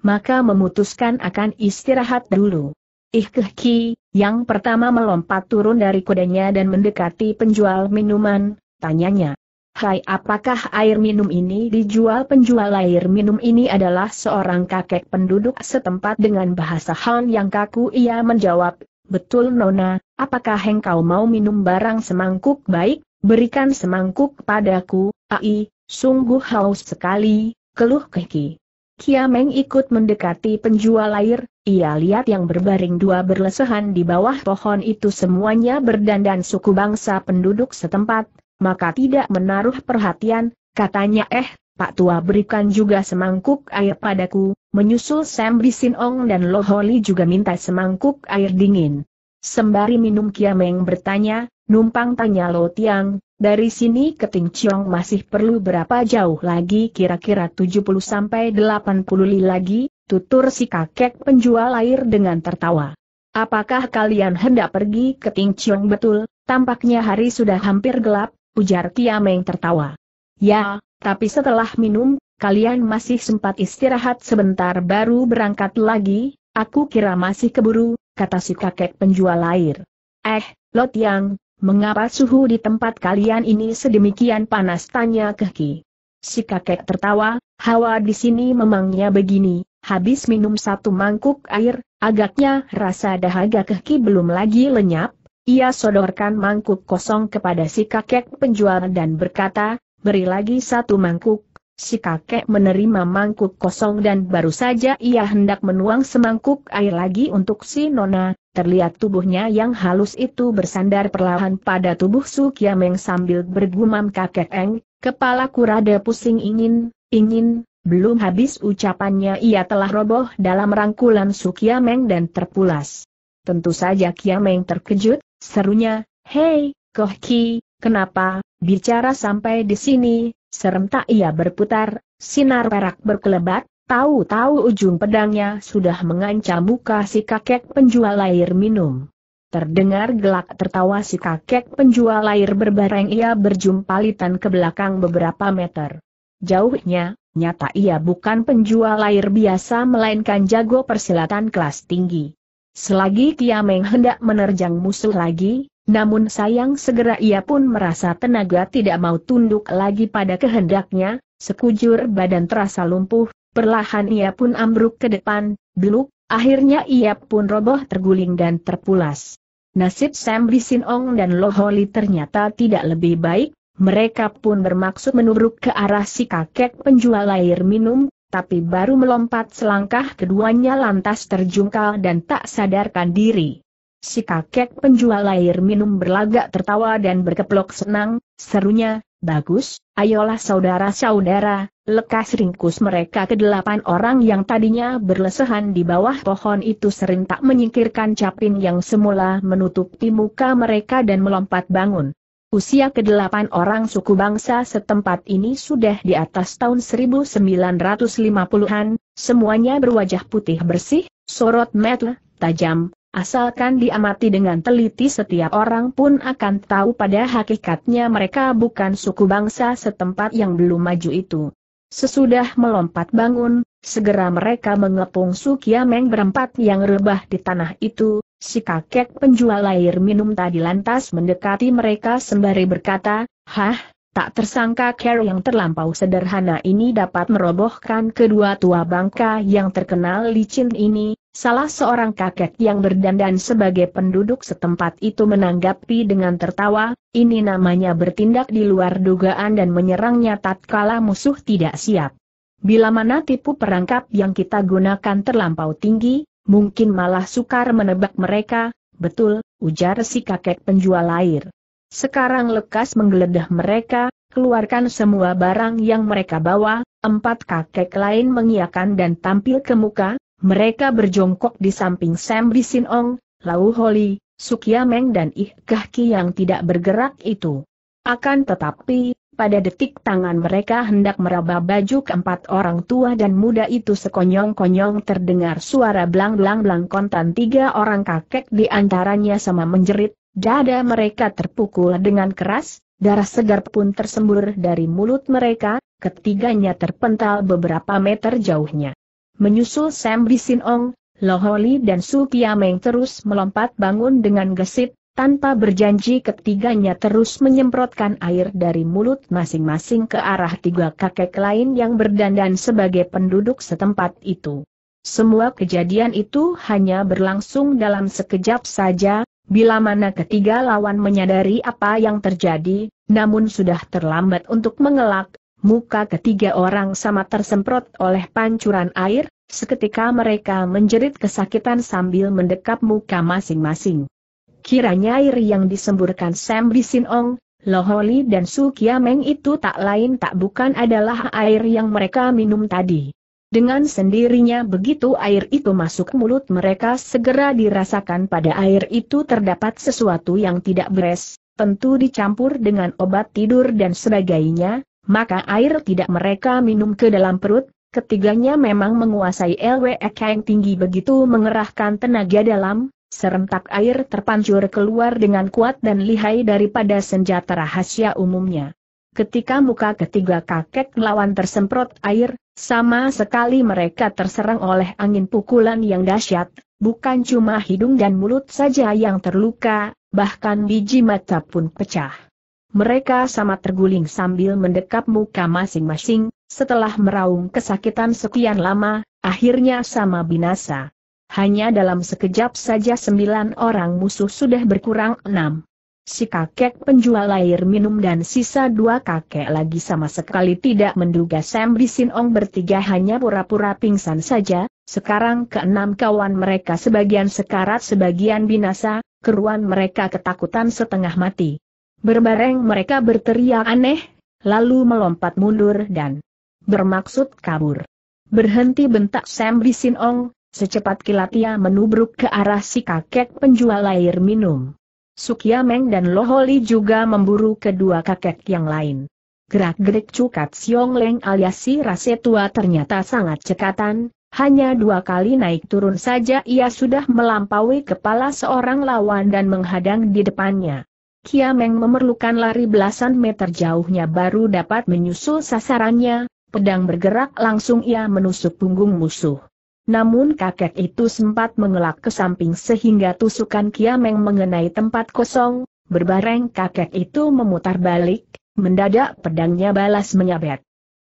maka memutuskan akan istirahat dulu. Ih Keki, yang pertama melompat turun dari kudanya dan mendekati penjual minuman, tanyanya. Hai apakah air minum ini dijual penjual air minum ini adalah seorang kakek penduduk setempat dengan bahasa Han yang kaku ia menjawab, betul Nona, apakah engkau mau minum barang semangkuk baik, berikan semangkuk padaku, ai, sungguh haus sekali, keluh Keki. Kiameng ikut mendekati penjual air, ia lihat yang berbaring dua berlesehan di bawah pohon itu semuanya berdandan suku bangsa penduduk setempat, maka tidak menaruh perhatian, katanya eh, Pak Tua berikan juga semangkuk air padaku, menyusul Sam Bisinong dan Loholi juga minta semangkuk air dingin. Sembari minum Kiameng bertanya, numpang tanya Lo Tiang, dari sini ke Ting Chiong masih perlu berapa jauh lagi kira-kira 70 sampai 80 li lagi, tutur si kakek penjual air dengan tertawa. Apakah kalian hendak pergi ke Ting Chiong betul? Tampaknya hari sudah hampir gelap, ujar Kiameng tertawa. Ya, tapi setelah minum, kalian masih sempat istirahat sebentar baru berangkat lagi, aku kira masih keburu, kata si kakek penjual air. Eh, Lot Yang, Mengapa suhu di tempat kalian ini sedemikian panas? Tanya Keki. Si kakek tertawa, hawa di sini memangnya begini, habis minum satu mangkuk air, agaknya rasa dahaga Keki belum lagi lenyap, ia sodorkan mangkuk kosong kepada si kakek penjual dan berkata, beri lagi satu mangkuk. Si kakek menerima mangkuk kosong dan baru saja ia hendak menuang semangkuk air lagi untuk si nona, terlihat tubuhnya yang halus itu bersandar perlahan pada tubuh Su Kiameng sambil bergumam kakek Eng, kepala kurada pusing ingin, ingin, belum habis ucapannya ia telah roboh dalam rangkulan Su Kiameng dan terpulas. Tentu saja Kiameng terkejut, serunya, Hei, Koh Ki, kenapa, bicara sampai di sini, serentak ia berputar, sinar perak berkelebat, Tahu-tahu ujung pedangnya sudah mengancam muka si kakek penjual air minum. Terdengar gelak tertawa si kakek penjual air berbareng ia berjumpalitan ke belakang beberapa meter. Jauhnya, nyata ia bukan penjual air biasa melainkan jago persilatan kelas tinggi. Selagi Kiameng hendak menerjang musuh lagi, namun sayang segera ia pun merasa tenaga tidak mau tunduk lagi pada kehendaknya, sekujur badan terasa lumpuh, Perlahan ia pun ambruk ke depan, beluk, akhirnya ia pun roboh terguling dan terpulas. Nasib Sam Ong dan Loholi ternyata tidak lebih baik, mereka pun bermaksud menubruk ke arah si kakek penjual air minum, tapi baru melompat selangkah keduanya lantas terjungkal dan tak sadarkan diri. Si kakek penjual air minum berlagak tertawa dan berkeplok senang, serunya, bagus, ayolah saudara-saudara, lekas ringkus mereka ke delapan orang yang tadinya berlesehan di bawah pohon itu serentak menyingkirkan capin yang semula menutupi muka mereka dan melompat bangun. Usia kedelapan orang suku bangsa setempat ini sudah di atas tahun 1950-an, semuanya berwajah putih bersih, sorot mata, tajam, asalkan diamati dengan teliti setiap orang pun akan tahu pada hakikatnya mereka bukan suku bangsa setempat yang belum maju itu. Sesudah melompat bangun, segera mereka mengepung Sukiameng berempat yang rebah di tanah itu, si kakek penjual air minum tadi lantas mendekati mereka sembari berkata, Hah, tak tersangka care yang terlampau sederhana ini dapat merobohkan kedua tua bangka yang terkenal licin ini, Salah seorang kakek yang berdandan sebagai penduduk setempat itu menanggapi dengan tertawa, ini namanya bertindak di luar dugaan dan menyerangnya tatkala musuh tidak siap. Bila mana tipu perangkap yang kita gunakan terlampau tinggi, mungkin malah sukar menebak mereka, betul, ujar si kakek penjual air. Sekarang lekas menggeledah mereka, keluarkan semua barang yang mereka bawa, empat kakek lain mengiakan dan tampil ke muka, mereka berjongkok di samping Sam Ong, Lau Holi, Sukyameng dan Ih yang tidak bergerak itu. Akan tetapi, pada detik tangan mereka hendak meraba baju keempat orang tua dan muda itu sekonyong-konyong terdengar suara belang-belang-belang kontan tiga orang kakek di antaranya sama menjerit, dada mereka terpukul dengan keras, darah segar pun tersembur dari mulut mereka, ketiganya terpental beberapa meter jauhnya. Menyusul Sam Bisinong, Loholi dan Su Kiameng terus melompat bangun dengan gesit, tanpa berjanji ketiganya terus menyemprotkan air dari mulut masing-masing ke arah tiga kakek lain yang berdandan sebagai penduduk setempat itu. Semua kejadian itu hanya berlangsung dalam sekejap saja, bila mana ketiga lawan menyadari apa yang terjadi, namun sudah terlambat untuk mengelak, Muka ketiga orang sama tersemprot oleh pancuran air, seketika mereka menjerit kesakitan sambil mendekap muka masing-masing. Kiranya air yang disemburkan Sam Bisinong, Loholi dan Su Kiameng itu tak lain tak bukan adalah air yang mereka minum tadi. Dengan sendirinya begitu air itu masuk mulut mereka segera dirasakan pada air itu terdapat sesuatu yang tidak beres, tentu dicampur dengan obat tidur dan sebagainya, maka air tidak mereka minum ke dalam perut, ketiganya memang menguasai LWK yang tinggi begitu mengerahkan tenaga dalam, serentak air terpancur keluar dengan kuat dan lihai daripada senjata rahasia umumnya. Ketika muka ketiga kakek lawan tersemprot air, sama sekali mereka terserang oleh angin pukulan yang dahsyat, bukan cuma hidung dan mulut saja yang terluka, bahkan biji mata pun pecah. Mereka sama terguling sambil mendekap muka masing-masing, setelah meraung kesakitan sekian lama, akhirnya sama binasa. Hanya dalam sekejap saja sembilan orang musuh sudah berkurang enam. Si kakek penjual air minum dan sisa dua kakek lagi sama sekali tidak menduga Sam Ong bertiga hanya pura-pura pingsan saja, Sekarang keenam kawan mereka sebagian sekarat sebagian binasa, keruan mereka ketakutan setengah mati. Berbareng mereka berteriak aneh, lalu melompat mundur dan bermaksud kabur. Berhenti bentak Sam Bisinong, secepat kilat ia menubruk ke arah si kakek penjual air minum. Sukyameng dan Loholi juga memburu kedua kakek yang lain. Gerak-gerik Cukat Siong Leng alias si rase tua ternyata sangat cekatan, hanya dua kali naik turun saja ia sudah melampaui kepala seorang lawan dan menghadang di depannya. Kia Meng memerlukan lari belasan meter jauhnya baru dapat menyusul sasarannya, pedang bergerak langsung ia menusuk punggung musuh. Namun kakek itu sempat mengelak ke samping sehingga tusukan Kia Meng mengenai tempat kosong, berbareng kakek itu memutar balik, mendadak pedangnya balas menyabet.